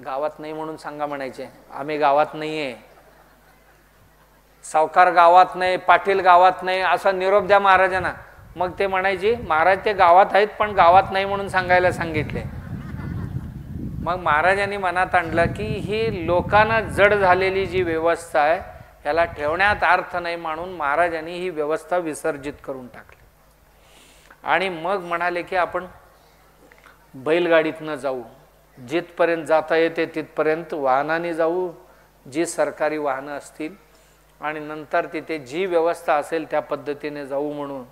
गावात नाही म्हणून सांगा म्हणायचे आम्ही गावात नाहीये. सावकार गावात नाही पाटील गावात नाही असा निरोप द्या महाराजांना. मग ते म्हणायचे महाराज ते गावात आहेत पण गावात नाही म्हणून सांगायला सांगितले. मग महाराजांनी मनात आणलं की ही लोकांना जड झालेली जी व्यवस्था आहे ह्याला ठेवण्यात अर्थ नाही म्हणून महाराजांनी ही व्यवस्था विसर्जित करून टाकली. आणि मग म्हणाले की आपण बैलगाडीतनं जाऊ. जिथपर्यंत जाता येते तिथपर्यंत वाहनाने जाऊ जी सरकारी वाहनं असतील. आणि नंतर तिथे जी व्यवस्था असेल त्या पद्धतीने जाऊ म्हणून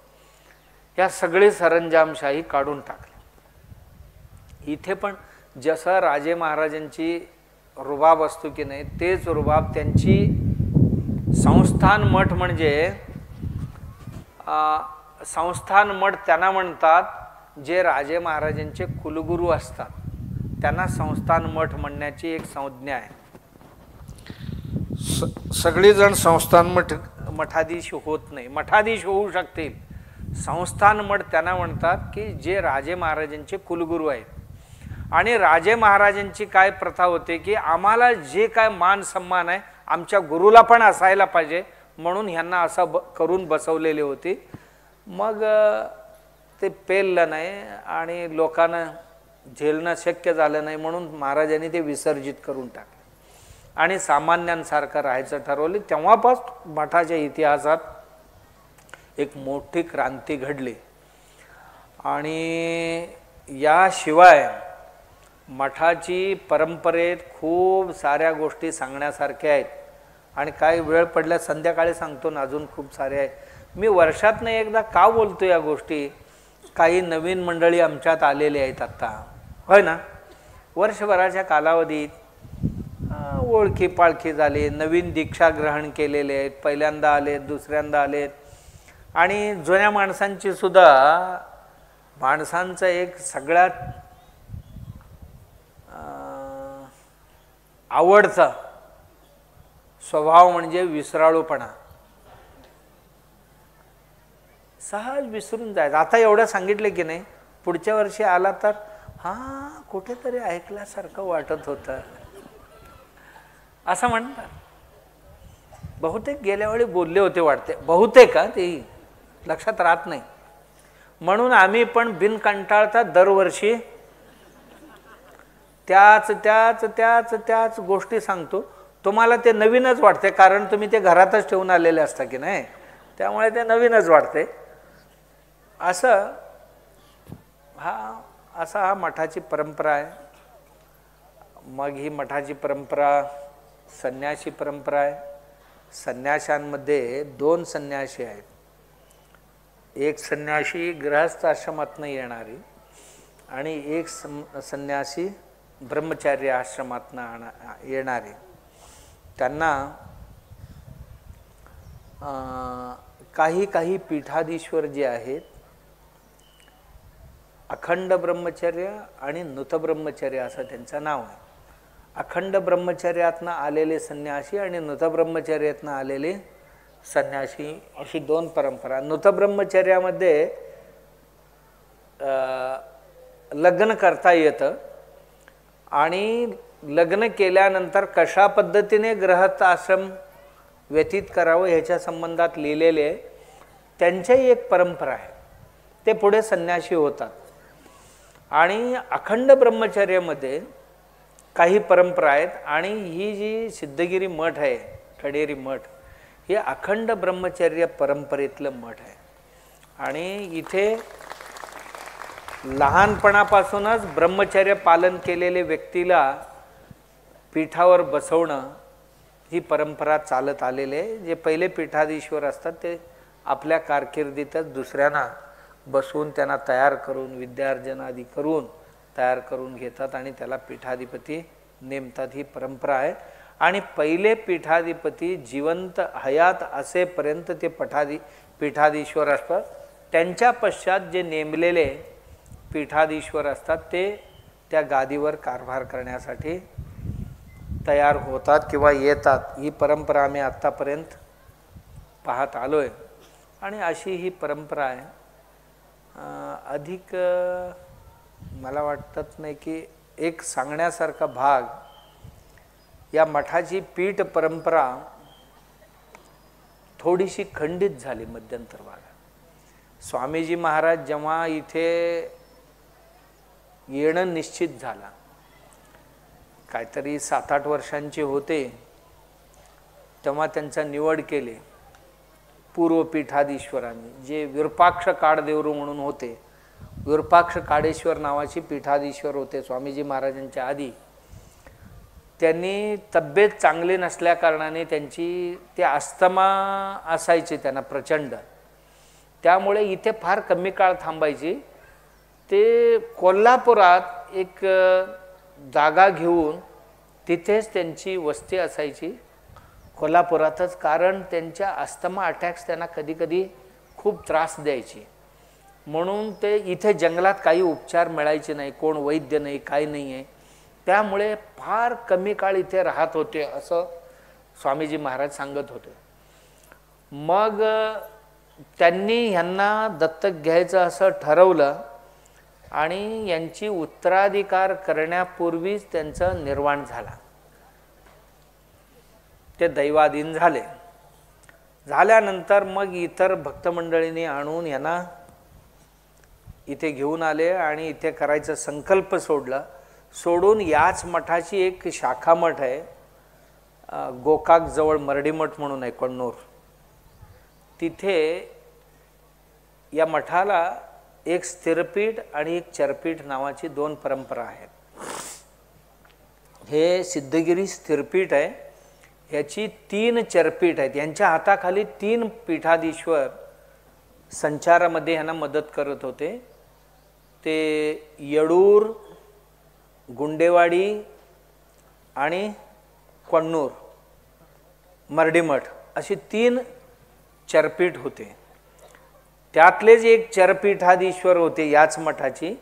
या सगळे सरंजामशाही काढून टाकले. इथे पण जसं राजे महाराजांची रुबाब असतो की नाही तेच रुबाब त्यांची संस्थान मठ म्हणजे संस्थान मठ त्यांना म्हणतात जे राजे महाराजांचे कुलगुरू असतात. त्यांना संस्थान मठ म्हणण्याची एक संज्ञा आहे. स सगळेजण संस्थान मठ मठाधीश होत नाही. मठाधीश होऊ शकतील. संस्थान मठ त्यांना म्हणतात की जे राजे महाराजांचे कुलगुरू आहेत. आणि राजे महाराजांची काय प्रथा होते की आम्हाला जे काय मान सन्मान आहे आमच्या गुरुला पण असायला पाहिजे म्हणून ह्यांना असं ब करून बसवलेली होती. मग ते पेललं नाही आणि लोकांना झेलणं शक्य झालं नाही म्हणून महाराजांनी ते विसर्जित करून टाकले. आणि सामान्यांसारखं राहायचं ठरवलं. तेव्हापासून मठाच्या इतिहासात एक मोठी क्रांती घडली. आणि याशिवाय मठाची परंपरेत खूप साऱ्या गोष्टी सांगण्यासारख्या आहेत. आणि काही वेळ पडल्या संध्याकाळी सांगतो ना अजून खूप सारे आहेत. मी वर्षातनं एकदा का बोलतो या गोष्टी? काही नवीन मंडळी आमच्यात आलेले आहेत आत्ता होय ना? वर्षभराच्या कालावधीत ओळखी पाळखी झाली नवीन दीक्षा ग्रहण केलेले आहेत. पहिल्यांदा आलेत दुसऱ्यांदा आलेत. आणि जुन्या माणसांची सुद्धा माणसांचं एक सगळ्यात आवडचा स्वभाव म्हणजे विसराळूपणा. सहज विसरून जायचं. आता एवढं सांगितलं की नाही पुढच्या वर्षी आला तर हां कुठेतरी ऐकल्यासारखं वाटत होतं. असं म्हणतात. बहुतेक गेल्या वेळी बोलले होते वाटते. बहुतेक का ते लक्षात राहत नाही. म्हणून आम्ही पण बिनकंटाळता दरवर्षी त्याच त्याच त्याच त्याच गोष्टी सांगतो. तुम्हाला ते नवीनच वाटते कारण तुम्ही ते घरातच ठेवून आलेले असता की नाही? त्यामुळे ते नवीनच वाटते असं हा असा हा मठाची परंपरा आहे. मग ही मठाची परंपरा संन्याशी परंपरा आहे. संन्याशांमध्ये दोन संन्याशी आहेत. एक संन्याशी गृहस्थ आश्रमातनं येणारी आणि एक सं संन्यासी ब्रह्मचार्य आश्रमातनं आणा येणारे त्यांना काही काही पीठाधीश्वर जे आहेत अखंड ब्रह्मचर्य आणि ब्रह्मचर्य असं त्यांचं नाव आहे. अखंड ब्रह्मचर्यातनं आलेले संन्यासी आणि ब्रह्मचर्यातनं आलेले संन्यासी अशी दोन परंपरा. ब्रह्मचर्यामध्ये लग्न करता येतं. आणि लग्न केल्यानंतर कशा पद्धतीने ग्रहस्थ आश्रम व्यतीत करावं ह्याच्या संबंधात लिहिलेले त्यांच्याही एक परंपरा आहे. ते पुढे संन्याशी होतात. आणि अखंड ब्रह्मचर्यामध्ये काही परंपरा आहेत आणि ही जी सिद्धगिरी मठ आहे ठडेरी मठ हे अखंड ब्रह्मचर्य परंपरेतलं मठ आहे. आणि इथे लहानपणापासूनच ब्रह्मचर्य पालन केलेले व्यक्तीला पीठावर बसवणं ही परंपरा चालत आलेले आहे. जे पहिले पीठाधीश्वर असतात ते आपल्या कारकिर्दीतच दुसऱ्यांना बसवून त्यांना तयार करून विद्यार्जन आदी करून तयार करून घेतात आणि त्याला पीठाधिपती नेमतात. ही परंपरा आहे. आणि पहिले पीठाधिपती जिवंत हयात असेपर्यंत ते पठाधी पीठाधीश्वर असतात. त्यांच्या पश्चात जे नेमलेले पीठाधीश्वर असतात ते त्या गादीवर कारभार करण्यासाठी तयार होतात किंवा येतात. ही परंपरा आम्ही आत्तापर्यंत पाहत आलो आहे आणि अशी ही परंपरा आहे. अधिक मला वाटत नाही की एक सांगण्यासारखा भाग या मठाची पीठ परंपरा थोडीशी खंडित झाली मध्यंतर भागात स्वामीजी महाराज जेव्हा इथे येणं निश्चित झाला. काहीतरी सात आठ वर्षांचे होते तेव्हा त्यांचा निवड केले. पूर्वपीठाधीश्वरांनी जे विरपाक्ष काडदेवरू म्हणून होते. विरपाक्ष काडेश्वर नावाची पीठाधीश्वर होते स्वामीजी महाराजांच्या आधी. त्यांनी तब्येत चांगली नसल्या कारणाने त्यांची ते अस्थमा असायचे त्यांना प्रचंड. त्यामुळे इथे फार कमी काळ थांबायची. ते कोल्हापुरात एक जागा घेऊन तिथेच त्यांची वस्ती असायची. कोल्हापुरातच कारण त्यांच्या अस्थमा अटॅक्स त्यांना कधीकधी खूप त्रास द्यायची. म्हणून ते इथे जंगलात काही उपचार मिळायचे नाही कोण वैद्य नाही काही नाही आहे त्यामुळे फार कमी काळ इथे राहत होते असं स्वामीजी महाराज सांगत होते. मग त्यांनी ह्यांना दत्तक घ्यायचं असं ठरवलं. आणि यांची उत्तराधिकार करण्यापूर्वीच त्यांचं निर्वाण झाला. ते दैवाधीन झाले. झाल्यानंतर मग इतर भक्तमंडळींनी आणून यांना इथे घेऊन आले आणि इथे करायचं संकल्प सोडला. सोडून याच मठाची एक शाखा मठ आहे गोकाकजवळ मरडी मठ म्हणून आहे कण्णूर तिथे या मठाला एक स्थिरपीठ आणि एक चरपीठ नावाची दोन परंपरा आहेत. हे सिद्धगिरी स्थिरपीठ आहे. ह्याची तीन चरपीठ आहेत. यांच्या हाताखाली तीन पीठाधीश्वर संचारामध्ये ह्यांना मदत करत होते. ते येडूर गुंडेवाडी आणि कण्णूर मर्डीमठ अशी तीन चरपीठ होते. त्यातलेच एक चरपीठाधीश्वर होते याच मठाची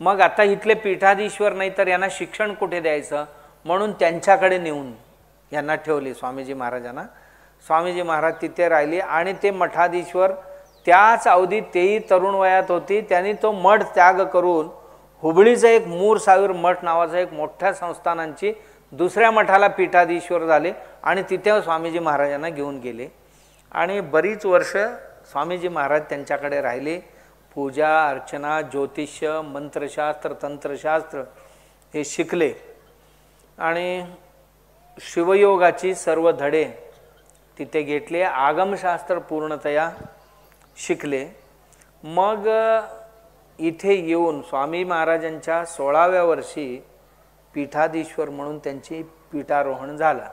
मग आता इथले पीठाधीश्वर नाही तर यांना शिक्षण कुठे द्यायचं? म्हणून त्यांच्याकडे नेऊन यांना ठेवले स्वामीजी महाराजांना. स्वामीजी महाराज तिथे राहिले आणि ते मठाधीश्वर त्याच अवधीत तेही तरुण वयात होती. त्यांनी तो मठ त्याग करून हुबळीचं एक मूर सावीर मठ नावाचं एक मोठ्या संस्थानांची दुसऱ्या मठाला पीठाधीश्वर झाले आणि तिथे स्वामीजी महाराजांना घेऊन गेले. आणि बरीच वर्ष स्वामीजी महाराज त्यांच्याकडे राहिले. पूजा अर्चना ज्योतिष्य मंत्रशास्त्र तंत्रशास्त्र हे शिकले. आणि शिवयोगाची सर्व धडे तिथे घेतले. आगमशास्त्र पूर्णतया शिकले. मग इथे येऊन स्वामी महाराजांच्या सोळाव्या वर्षी पीठाधीश्वर म्हणून त्यांची पीठारोहण झाला.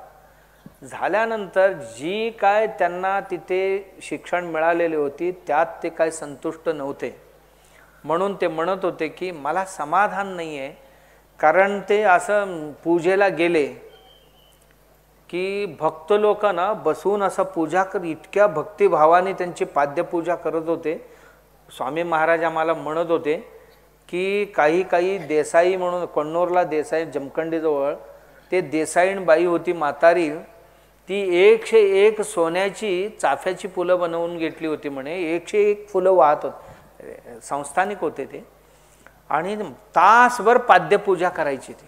झाल्यानंतर जी काय त्यांना तिथे शिक्षण मिळालेले होती त्यात ते काय संतुष्ट नव्हते. म्हणून ते म्हणत होते की मला समाधान नाही आहे कारण ते असं पूजेला गेले की भक्त लोक ना बसून असं पूजा कर इतक्या भक्तिभावाने त्यांची पाद्यपूजा करत होते. स्वामी महाराज आम्हाला म्हणत होते की काही काही देसाई म्हणून कण्णूरला देसाई जमखंडीजवळ ते देसाईण बाई होती म्हातारी. ती एकशे एक सोन्याची चाफ्याची फुलं बनवून घेतली होती म्हणे. एकशे एक फुलं वाहत होत. संस्थानिक होते ते. आणि तासभर पाद्यपूजा करायची ती.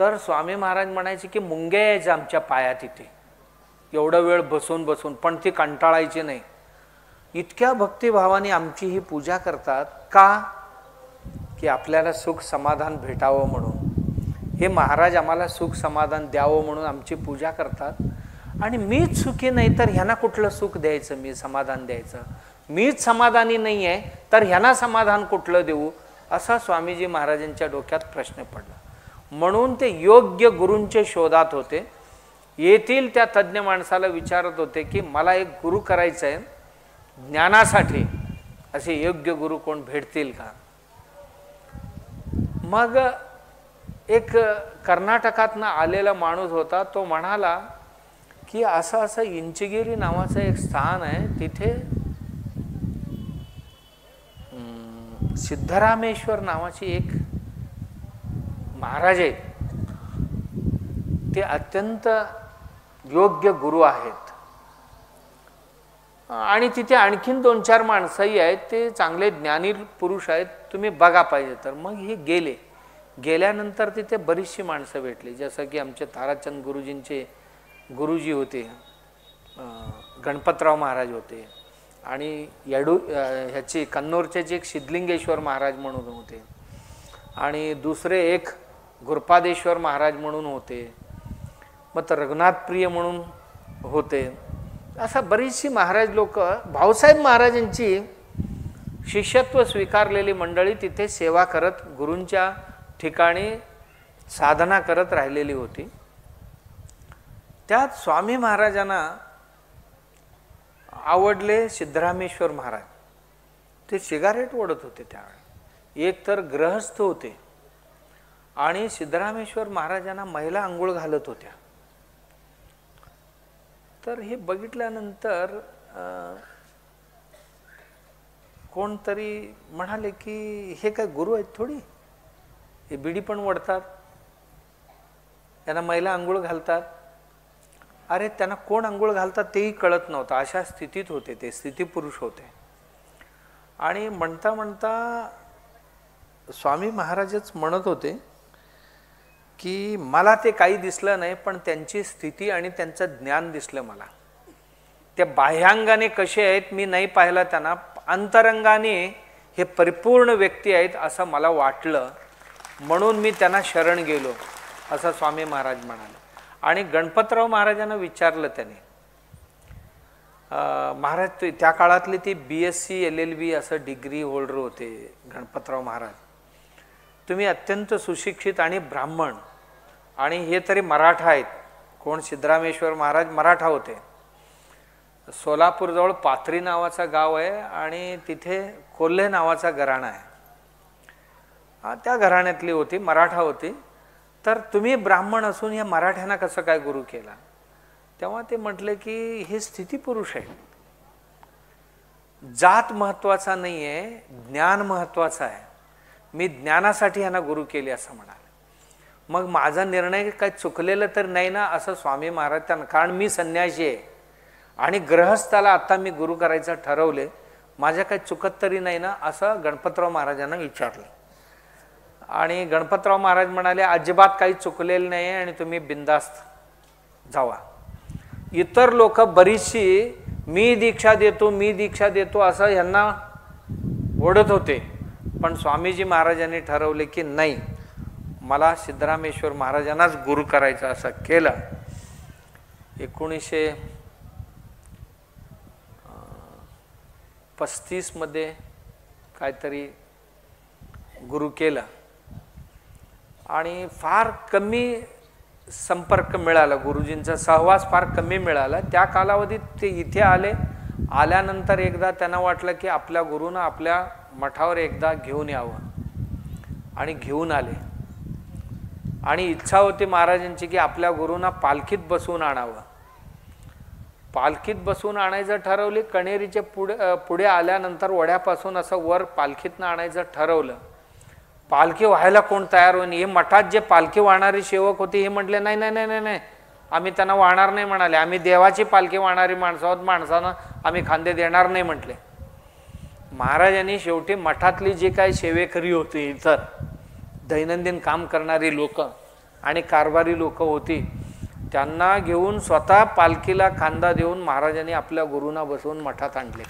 तर स्वामी महाराज म्हणायचे की मुंग्या यायच्या आमच्या पायात इथे. एवढा वेळ बसून बसून. पण ती कंटाळायची नाही. इतक्या भक्तिभावाने आमची ही पूजा करतात का? की आपल्याला सुख समाधान भेटावं म्हणून. हे महाराज आम्हाला सुख समाधान द्यावं म्हणून आमची पूजा करतात. आणि मीच सुखी नाही तर ह्यांना कुठलं सुख द्यायचं? मी समाधान द्यायचं. मीच समाधानी नाही आहे तर ह्यांना समाधान कुठलं देऊ? असा स्वामीजी महाराजांच्या डोक्यात प्रश्न पडला. म्हणून ते योग्य गुरूंच्या शोधात होते. येथील त्या तज्ज्ञ माणसाला विचारत होते की मला एक गुरु करायचं आहे ज्ञानासाठी. असे योग्य गुरु कोण भेटतील का? मग एक कर्नाटकातनं आलेला माणूस होता तो म्हणाला की असं असं इंचगिरी नावाचं एक स्थान आहे तिथे सिद्धरामेश्वर नावाची एक महाराज आहेत. ते अत्यंत योग्य गुरु आहेत. आणि तिथे आणखीन दोन चार माणसंही आहेत ते चांगले ज्ञानी पुरुष आहेत तुम्ही बघा पाहिजे तर. मग हे गेले. गेल्यानंतर तिथे बरीचशी माणसं भेटली. जसं की आमचे ताराचंद गुरुजींचे गुरुजी होते गणपतराव महाराज होते आणि येडू ह्याचे कन्नूरचे जे एक सिद्धलिंगेश्वर महाराज म्हणून होते आणि दुसरे एक गुरुपादेश्वर महाराज म्हणून होते. मग तर रघुनाथप्रिय म्हणून होते. असा बरीचशी महाराज लोक भाऊसाहेब महाराजांची शिष्यत्व स्वीकारलेली मंडळी तिथे सेवा करत गुरूंच्या ठिकाणी साधना करत राहिलेली होती. त्यात स्वामी महाराजांना आवडले सिद्धरामेश्वर महाराज. ते सिगारेट ओढत होते त्यावेळी. एक तर ग्रहस्थ होते आणि सिद्धरामेश्वर महाराजांना महिला आंघोळ घालत होत्या. तर हे बघितल्यानंतर कोणतरी म्हणाले की हे काय गुरु आहेत थोडी? हे बिडी पण वडतात त्यांना महिला आंघोळ घालतात. अरे त्यांना कोण आंघोळ घालतात तेही कळत नव्हतं. अशा स्थितीत होते ते स्थितीपुरुष होते. आणि म्हणता म्हणता स्वामी महाराजच म्हणत होते की मला ते काही दिसलं नाही पण त्यांची स्थिती आणि त्यांचं ज्ञान दिसलं मला. त्या बाह्यांगाने कसे आहेत मी नाही पाहिलं त्यांना. अंतरंगाने हे परिपूर्ण व्यक्ती आहेत असं मला वाटलं. म्हणून मी त्यांना शरण गेलो असं स्वामी महाराज म्हणाले. आणि गणपतराव महाराजांना विचारलं त्याने महाराज त्या काळातले ती B S C L L B असं डिग्री होल्डर होते गणपतराव महाराज. तुम्ही अत्यंत सुशिक्षित आणि ब्राह्मण आणि हे तरी मराठा आहेत. कोण? सिद्धरामेश्वर महाराज मराठा होते. सोलापूरजवळ पाथरी नावाचा गाव आहे आणि तिथे कोल्हे नावाचा घराणा आहे. त्या घराण्यातली होती मराठा होती. तर तुम्ही ब्राह्मण असून या मराठ्यांना कसं काय गुरु केला? तेव्हा ते म्हटले की हे स्थिती पुरुष आहे जात महत्त्वाचा नाही आहे ज्ञान महत्वाचं आहे. मी ज्ञानासाठी यांना गुरु केले असं म्हणाले. मग माझा निर्णय काय चुकलेलं तर नाही ना असं स्वामी महाराज त्यांना कारण मी संन्यासी आहे. आणि ग्रहस्थाला आता मी गुरु करायचं ठरवले माझ्या काही चुकत तरी नाही ना असं गणपतराव महाराजांना विचारलं. आणि गणपतराव महाराज म्हणाले अजिबात काही चुकलेलं नाही आणि तुम्ही बिंदास्त जावा. इतर लोक बरीचशी मी दीक्षा देतो मी दीक्षा देतो असं यांना ओढत होते. पण स्वामीजी महाराजांनी ठरवले की नाही मला सिद्धरामेश्वर महाराजांनाच गुरु करायचं असं केलं. एकोणीसशे पस्तीसमध्ये काहीतरी गुरु केलं. आणि फार कमी संपर्क मिळाला गुरुजींचा सहवास फार कमी मिळाला. त्या कालावधीत ते इथे आले. आल्यानंतर एकदा त्यांना वाटलं की आपल्या गुरुनं आपल्या मठावर एकदा घेऊन यावं. आणि घेऊन आले. आणि इच्छा होती महाराजांची की आपल्या गुरुंना पालखीत बसवून आणावं. पालखीत बसवून आणायचं ठरवली. कणेरीचे पुढे पुढे आल्यानंतर वड्यापासून असं वर पालखीतनं आणायचं ठरवलं. पालखी व्हायला कोण तयार होईन? हे मठात जे पालखी वाहणारी सेवक होती हे म्हटले नाही नाही नाही नाही नाही. आम्ही त्यांना वाहणार नाही म्हणाले. आम्ही देवाची पालखी वाहणारी माणसं आहोत. माणसानं आम्ही खांदे देणार नाही म्हटले. महाराजांनी शेवटी मठातली जी काही सेवेकरी होती इतर दैनंदिन काम करणारी लोक आणि कारभारी लोक होती त्यांना घेऊन स्वतः पालखीला खांदा देऊन महाराजांनी आपल्या गुरूंना बसवून मठात आणले.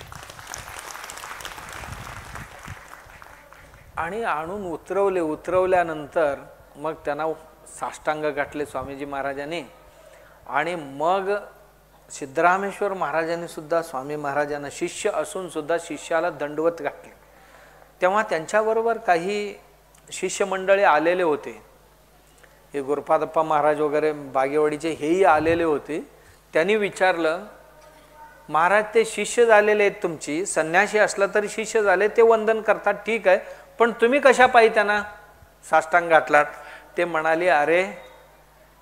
आणि आणून उतरवले उतरवल्यानंतर मग त्यांना साष्टांग गाठले स्वामीजी महाराजांनी. आणि मग सिद्धरामेश्वर महाराजांनी सुद्धा स्वामी महाराजांना शिष्य असून सुद्धा शिष्याला दंडवत घातले. तेव्हा त्यांच्याबरोबर काही शिष्यमंडळे आलेले होते. हे गुरुपादप्पा महाराज वगैरे बागेवाडीचे हेही आलेले होते. त्यांनी विचारलं महाराज ते शिष्य झालेले आहेत तुमची संन्याशी असलं तरी शिष्य झाले ते वंदन करतात ठीक आहे. पण तुम्ही कशा पायी त्यांना साष्टांग घातलात? ते म्हणाले अरे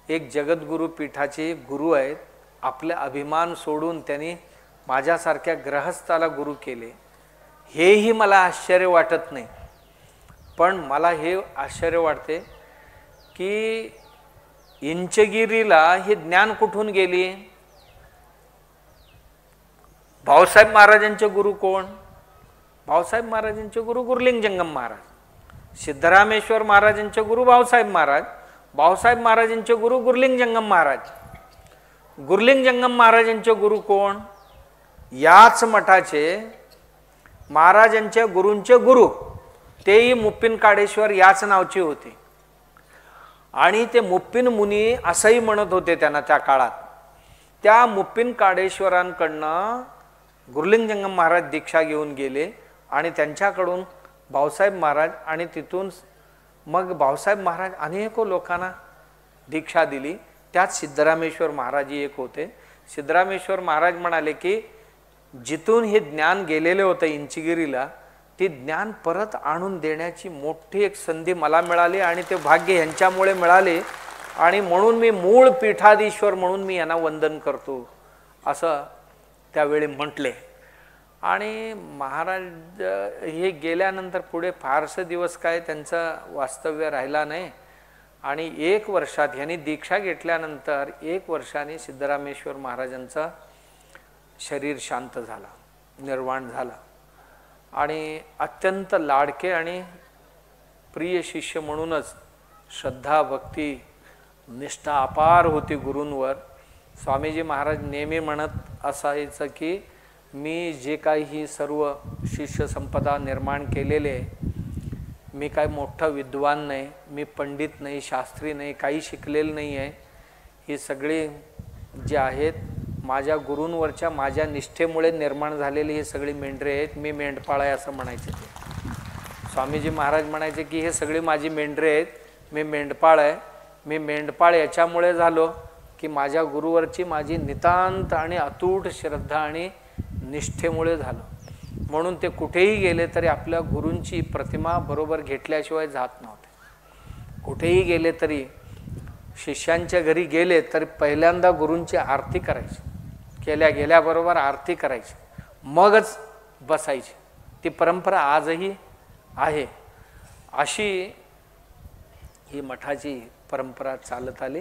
एक जगद्गुरु पीठाचे गुरु आहेत. आपले अभिमान सोडून त्यांनी माझ्यासारख्या ग्रहस्थाला गुरु केले. हेही मला आश्चर्य वाटत नाही. पण मला हे आश्चर्य वाटते की इंचगिरीला हे ज्ञान कुठून गेली? भाऊसाहेब महाराजांचे गुरु कोण? भाऊसाहेब महाराजांचे गुरु गुरलिंगजंगम महाराज. सिद्धरामेश्वर महाराजांचे गुरु भाऊसाहेब महाराज. भाऊसाहेब महाराजांचे गुरु गुरलिंगजंगम महाराज. गुरलिंगजंगम महाराजांचे गुरु कोण? याच मठाचे महाराजांच्या गुरूंचे गुरु. तेही मुप्पिन काडेश्वर याच नावचे होते. आणि ते मुप्पिन मुनी असंही म्हणत होते त्यांना त्या काळात. त्या मुप्पिन काडेश्वरांकडनं गुरुलिंग जंगम महाराज दीक्षा घेऊन गेले. आणि त्यांच्याकडून भाऊसाहेब महाराज आणि तिथून मग भाऊसाहेब महाराज अनेको लोकांना दीक्षा दिली. त्यात सिद्धरामेश्वर महाराजही एक होते. सिद्धरामेश्वर महाराज म्हणाले की जिथून हे ज्ञान गेलेले होतं इंचिगिरीला ते ज्ञान परत आणून देण्याची मोठी एक संधी मला मिळाली आणि ते भाग्य ह्यांच्यामुळे मिळाले. आणि म्हणून मी मूळ पीठाधीश्वर म्हणून मी यांना वंदन करतो असं त्यावेळी म्हटले. आणि महाराज हे गेल्यानंतर पुढे फारसे दिवस काय त्यांचं वास्तव्य राहिला नाही. आणि एक वर्षात ह्यांनी दीक्षा घेतल्यानंतर एक वर्षाने सिद्धरामेश्वर महाराजांचं शरीर शांत झालं निर्वाण झालं. आणि अत्यंत लाडके आणि प्रिय शिष्य म्हणूनच श्रद्धा भक्ती निष्ठा अपार होती गुरूंवर. स्वामीजी महाराज नेहमी म्हणत असायचं की मी जे काही ही सर्व शिष्य संपदा निर्माण केलेले मी काय मोठा विद्वान नाही मी पंडित नाही शास्त्री नाही काही शिकलेलं नाही आहे. ही सगळी जे आहेत माझ्या गुरूंवरच्या माझ्या निष्ठेमुळे निर्माण झालेली ही सगळी मेंढरे आहेत मी मेंढपाळ आहे असं म्हणायचे ते स्वामीजी महाराज म्हणायचे की हे सगळी माझी मेंढरे आहेत मी मेंढपाळ आहे. मी मेंढपाळ याच्यामुळे झालो की माझ्या गुरुवरची माझी नितांत आणि अतूट श्रद्धा आणि निष्ठेमुळे झालं. म्हणून ते कुठेही गेले तरी आपल्या गुरूंची प्रतिमा बरोबर घेतल्याशिवाय जात नव्हते. कुठेही गेले तरी शिष्यांच्या घरी गेले तरी पहिल्यांदा गुरूंची आरती करायची. केल्या गेल्याबरोबर आरती करायची. मगच बसायची. ती परंपरा आजही आहे. अशी ही मठाची परंपरा चालत आली.